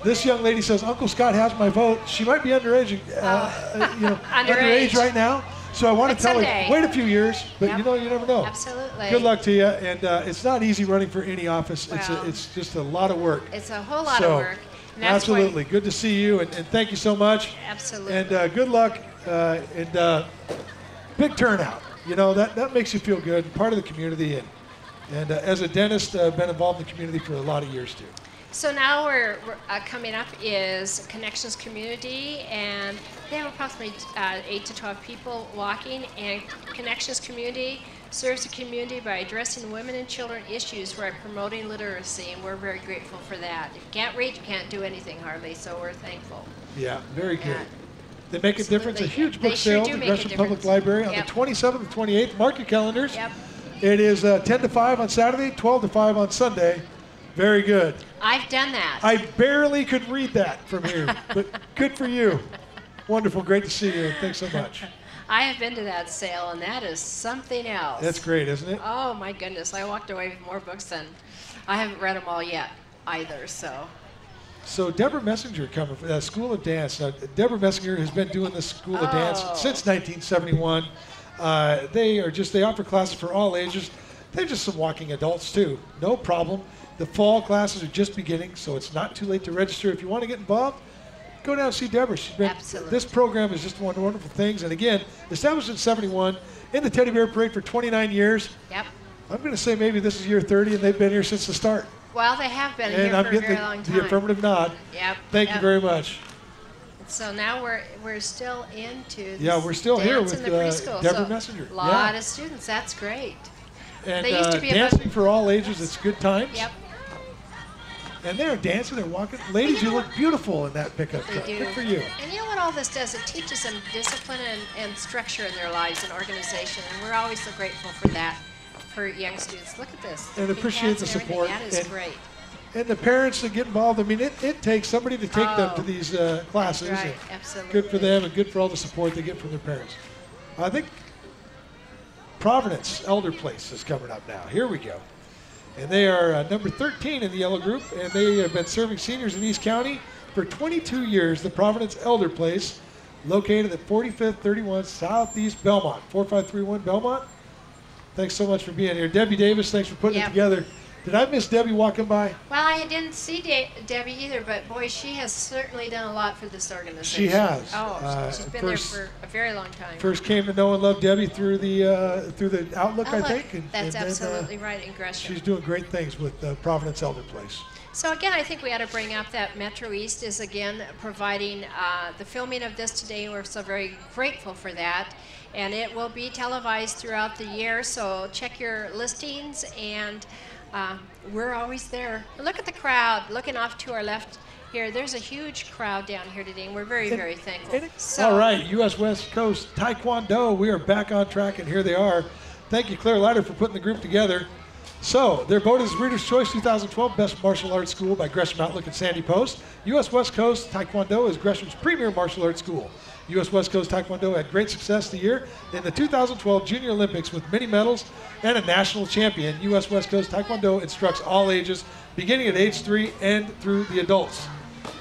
Speaker 1: This young lady says, Uncle Scott has my vote. She might be underage, uh, uh, you know, underage.
Speaker 2: Underage.
Speaker 1: right now. So I want
Speaker 2: But
Speaker 1: to tell
Speaker 2: someday.
Speaker 1: her, wait a few years, but
Speaker 2: Yep.
Speaker 1: you know, you never know.
Speaker 2: Absolutely.
Speaker 1: Good luck to you. And uh, it's not easy running for any office. It's, a, it's just a lot of work.
Speaker 2: It's a whole lot
Speaker 1: so,
Speaker 2: of work.
Speaker 1: Absolutely. Good to see you, and, and thank you so much.
Speaker 2: Absolutely.
Speaker 1: And uh, good luck, uh, and uh, big turnout. You know, that, that makes you feel good, part of the community. And, and uh, as a dentist, uh, been involved in the community for a lot of years, too.
Speaker 2: So now we're, we're uh, coming up is Connections Community, and they have approximately uh, eight to twelve people walking. And Connections Community serves the community by addressing women and children issues by promoting literacy, and we're very grateful for that. If you can't read, you can't do anything hardly, so we're thankful.
Speaker 1: Yeah, very good.
Speaker 2: Yeah.
Speaker 1: They make a difference. A huge book sale at the Gresham Public. Library on
Speaker 2: Yep.
Speaker 1: the 27th and 28th. Mark your calendars.
Speaker 2: Yep.
Speaker 1: It is uh, 10 to 5 on Saturday, 12 to 5 on Sunday. Very good.
Speaker 2: I've done that.
Speaker 1: I barely could read that from here, but good for you. Wonderful. Great to see you. Thanks so much.
Speaker 2: I have been to that sale, and that is something else.
Speaker 1: That's great, isn't it?
Speaker 2: Oh my goodness, I walked away with more books than I haven't read them all yet either. So
Speaker 1: So Deborah Messenger coming from uh, School of Dance. Now, Deborah Messenger has been doing the School of Dance
Speaker 2: Oh.
Speaker 1: since 1971. Uh, they are just they offer classes for all ages. They're just some walking adults too. No problem. The fall classes are just beginning, so it's not too late to register. If you want to get involved, go down and see Deborah. She's been
Speaker 2: Absolutely.
Speaker 1: this program is just one of the wonderful things. And again, established in 71 in the Teddy Bear Parade for 29 years.
Speaker 2: yep.
Speaker 1: I'm going to say maybe this is year 30, and they've been here since the start.
Speaker 2: Well, they have been
Speaker 1: And
Speaker 2: here
Speaker 1: I'm
Speaker 2: for a
Speaker 1: getting
Speaker 2: very
Speaker 1: the,
Speaker 2: long
Speaker 1: the affirmative nod.
Speaker 2: Yep.
Speaker 1: Thank you very much.
Speaker 2: So now we're we're still into
Speaker 1: Yeah, we're still here with,
Speaker 2: the
Speaker 1: uh,
Speaker 2: preschool.
Speaker 1: Deborah
Speaker 2: so
Speaker 1: Messenger.
Speaker 2: A lot
Speaker 1: Yeah.
Speaker 2: of students. That's great.
Speaker 1: And
Speaker 2: They used to
Speaker 1: uh,
Speaker 2: be above-
Speaker 1: dancing for all ages. It's good times.
Speaker 2: Yep.
Speaker 1: And they're dancing, they're walking. Ladies, you look beautiful in that pickup truck.
Speaker 2: do.
Speaker 1: Good for you.
Speaker 2: And you know what all this does? It teaches them discipline and, and structure in their lives and organization. And we're always so grateful for that for young students. Look at this.
Speaker 1: And appreciate the support.
Speaker 2: That is
Speaker 1: And-
Speaker 2: great.
Speaker 1: And the parents that get involved. I mean, it, it takes somebody to take them
Speaker 2: Oh.
Speaker 1: to these uh, classes.
Speaker 2: right, absolutely.
Speaker 1: Good for them and good for all the support they get from their parents. I think Providence Elder Place is coming up now. Here we go. And they are uh, number 13 in the yellow group, and they have been serving seniors in East County for 22 years. The Providence Elder Place, located at 45th 31 Southeast Belmont, 4531 Belmont. Thanks so much for being here. Debbie Davis, thanks for putting
Speaker 2: Yep.
Speaker 1: it together. Did I miss Debbie walking by?
Speaker 2: Well, I didn't see De- Debbie either, but boy, she has certainly done a lot for this organization.
Speaker 1: She has.
Speaker 2: Oh,
Speaker 1: Uh,
Speaker 2: she's been
Speaker 1: first-
Speaker 2: there for a very long time.
Speaker 1: First came to know and love Debbie through the uh, through the Outlook,
Speaker 2: Oh,
Speaker 1: I think. And,
Speaker 2: that's
Speaker 1: and then, uh,
Speaker 2: absolutely right in Gresham.
Speaker 1: she's doing great things with uh, Providence Elder Place.
Speaker 2: So again, I think we ought to bring up that Metro East is again providing uh, the filming of this today. We're so very grateful for that, and it will be televised throughout the year. So check your listings, and uh, we're always there. Look at the crowd looking off to our left here. There's a huge crowd down here today, and we're very, very thankful. So,
Speaker 1: all right, U.S. West Coast Taekwondo. We are back on track, and here they are. Thank you, Claire Leiter, for putting the group together. So, they're voted as Reader's Choice 2012 Best Martial Arts School by Gresham Outlook and Sandy Post. U.S. West Coast Taekwondo is Gresham's premier martial arts school. U.S. West Coast Taekwondo had great success the year in the 2012 Junior Olympics with many medals and a national champion. U.S. West Coast Taekwondo instructs all ages, beginning at age three and through the adults.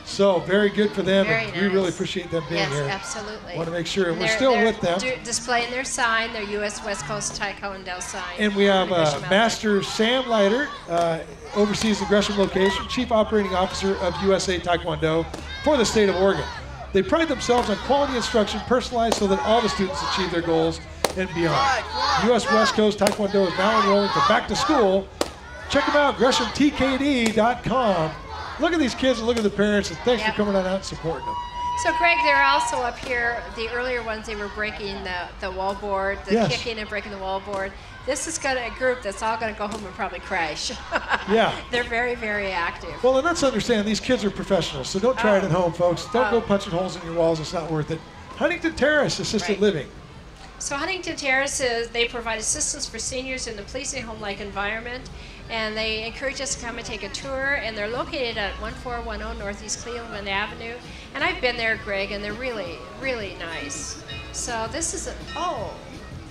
Speaker 1: So, very good for them,
Speaker 2: Very
Speaker 1: and we really appreciate them being
Speaker 2: yes,
Speaker 1: here.
Speaker 2: absolutely.
Speaker 1: Want to make sure, and we're
Speaker 2: They're-
Speaker 1: still
Speaker 2: they're
Speaker 1: with them.
Speaker 2: do- displaying their sign, their U.S. West Coast Taekwondo sign.
Speaker 1: And we have uh, Master Sam Leiter, uh, oversees the Gresham location, Chief Operating Officer of USA Taekwondo for the state of Oregon. They pride themselves on quality instruction, personalized so that all the students achieve their goals and beyond. U.S. West Coast Taekwondo is now enrolling for back to school. Check them out, GreshamTKD.com. Look at these kids and look at the parents, and thanks
Speaker 2: Yep.
Speaker 1: for coming on out and supporting them.
Speaker 2: So, Greg, they're also up here. The earlier ones, they were breaking the, the wall board, the
Speaker 1: Yes.
Speaker 2: kicking and breaking the wall board. This is gonna, a group that's all going to go home and probably crash.
Speaker 1: Yeah.
Speaker 2: they're very, very active.
Speaker 1: Well, and let's understand these kids are professionals, so don't try it
Speaker 2: Oh.
Speaker 1: at home, folks. Don't
Speaker 2: Oh.
Speaker 1: go punching holes in your walls. It's not worth it. Huntington Terrace Assisted
Speaker 2: Right.
Speaker 1: Living.
Speaker 2: So Huntington Terrace is, they provide assistance for seniors in the policing home-like environment, and they encourage us to come and take a tour. And they're located at 1410 Northeast Cleveland Avenue. And I've been there, Greg, and they're really, really nice. So this is a oh,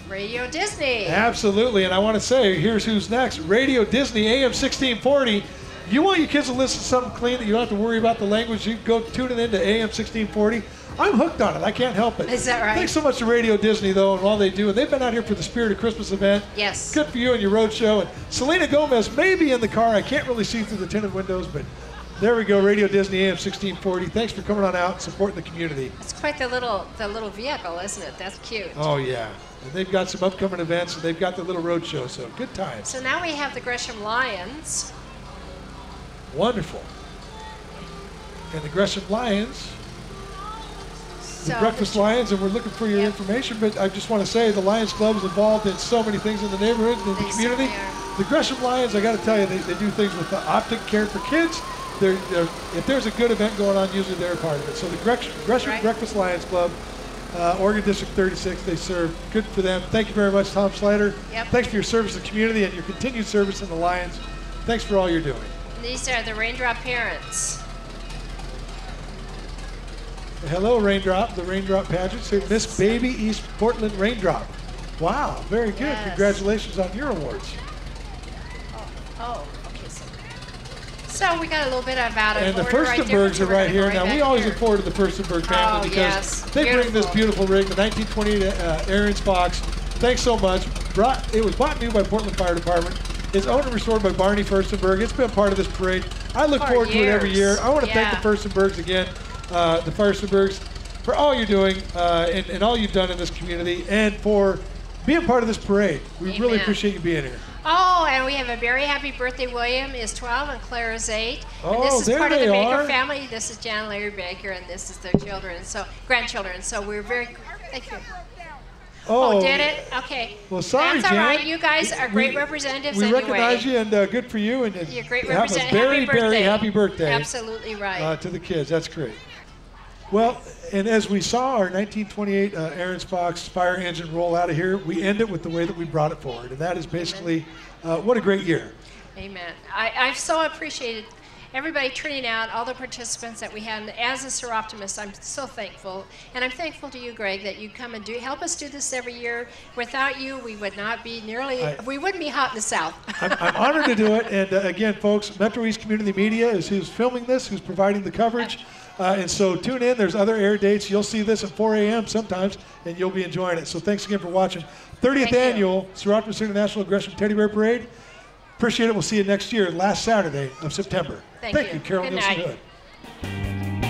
Speaker 2: Radio Disney.
Speaker 1: Absolutely, and I want to say, here's who's next. Radio Disney AM 1640. You want your kids to listen to something clean that you don't have to worry about the language. You go tune it into AM 1640. I'm hooked on it. I can't help it.
Speaker 2: Is that right?
Speaker 1: Thanks so much to Radio Disney though, and all they do. And they've been out here for the Spirit of Christmas event.
Speaker 2: Yes.
Speaker 1: Good for you and your road show. And Selena Gomez may be in the car. I can't really see through the tinted windows, but there we go. Radio Disney AM 1640. Thanks for coming on out and supporting the community.
Speaker 2: It's quite the little the little vehicle, isn't it? That's cute.
Speaker 1: Oh yeah. And they've got some upcoming events, and they've got the little road show. So good times.
Speaker 2: So now we have the Gresham Lions.
Speaker 1: Wonderful. And the Gresham Lions, the
Speaker 2: So
Speaker 1: Breakfast Lions, and we're looking for your
Speaker 2: Yep.
Speaker 1: information, but I just want to say the Lions Club is involved in so many things in the neighborhood and in the community. The Gresham Lions, I got to tell you, they, they do things with the optic care for kids. They're, they're, if there's a good event going on, usually they're a part of it. So the Gresham, Gresham
Speaker 2: Right.
Speaker 1: Breakfast Lions Club, uh, Oregon District 36, they serve. Good for them. Thank you very much, Tom Slider.
Speaker 2: Yep.
Speaker 1: Thanks for your service to the community and your continued service in the Lions. Thanks for all you're doing.
Speaker 2: these are the Raindrop parents.
Speaker 1: Hello, Raindrop, the Raindrop pageant. So Miss Baby East Portland Raindrop. Wow, very good.
Speaker 2: Yes.
Speaker 1: Congratulations on your awards.
Speaker 2: Oh, okay. So, so we got a little bit about it.
Speaker 1: And the
Speaker 2: order right
Speaker 1: Furstenbergs are right here. Now, we always
Speaker 2: here.
Speaker 1: look forward to the Furstenberg family
Speaker 2: Oh,
Speaker 1: because
Speaker 2: yes.
Speaker 1: they bring this
Speaker 2: Beautiful.
Speaker 1: beautiful rig, the 1928 uh, Ahrens-Fox. Thanks so much. Brought, it was bought new by Portland Fire Department. It's owned and restored by Barney Furstenberg. It's been a part of this parade. I look
Speaker 2: For
Speaker 1: forward to it every year. I want to
Speaker 2: Yeah.
Speaker 1: thank the Furstenbergs again, uh, the Furstenbergs, for all you're doing uh, and, and all you've done in this community and for being part of this parade. We really appreciate you being here.
Speaker 2: Oh, and we have a very happy birthday. William is 12 and Claire is 8.
Speaker 1: Oh,
Speaker 2: and this is
Speaker 1: there
Speaker 2: part of the Baker
Speaker 1: are.
Speaker 2: family. This is Jan and Larry Baker, and this is their children, so grandchildren. So we're very thank you. Oh, did it? Okay.
Speaker 1: Well, sorry,
Speaker 2: That's all right. You guys are great
Speaker 1: We-
Speaker 2: representatives
Speaker 1: We
Speaker 2: anyway.
Speaker 1: recognize you, and uh, good for you. And, and
Speaker 2: You're great
Speaker 1: have a
Speaker 2: representative.
Speaker 1: very,
Speaker 2: happy birthday.
Speaker 1: very happy birthday
Speaker 2: Absolutely right.
Speaker 1: uh, to the kids. That's great. Well, and as we saw our 1928 uh, Ahrens-Fox fire engine roll out of here, we end it with the way that we brought it forward, and that is basically uh, what a great year.
Speaker 2: Amen. I, I've so appreciated everybody turning out, all the participants that we had. And as a Soroptimist, I'm so thankful. And I'm thankful to you, Greg, that you come and do help us do this every year. Without you, we would not be nearly,
Speaker 1: I-
Speaker 2: we wouldn't be hot in the South.
Speaker 1: I'm, I'm honored to do it. And uh, again, folks, Metro East Community Media is who's filming this, who's providing the coverage. Uh, and so tune in. There's other air dates. You'll see this at 4 a.m. sometimes, and you'll be enjoying it. So thanks again for watching. 30th
Speaker 2: Thank
Speaker 1: annual Soroptimist International Gresham Teddy Bear Parade. Appreciate it. We'll see you next year, last Saturday of September.
Speaker 2: Thank you.
Speaker 1: you, Carol
Speaker 2: Good
Speaker 1: Nielsen
Speaker 2: night.
Speaker 1: Hood.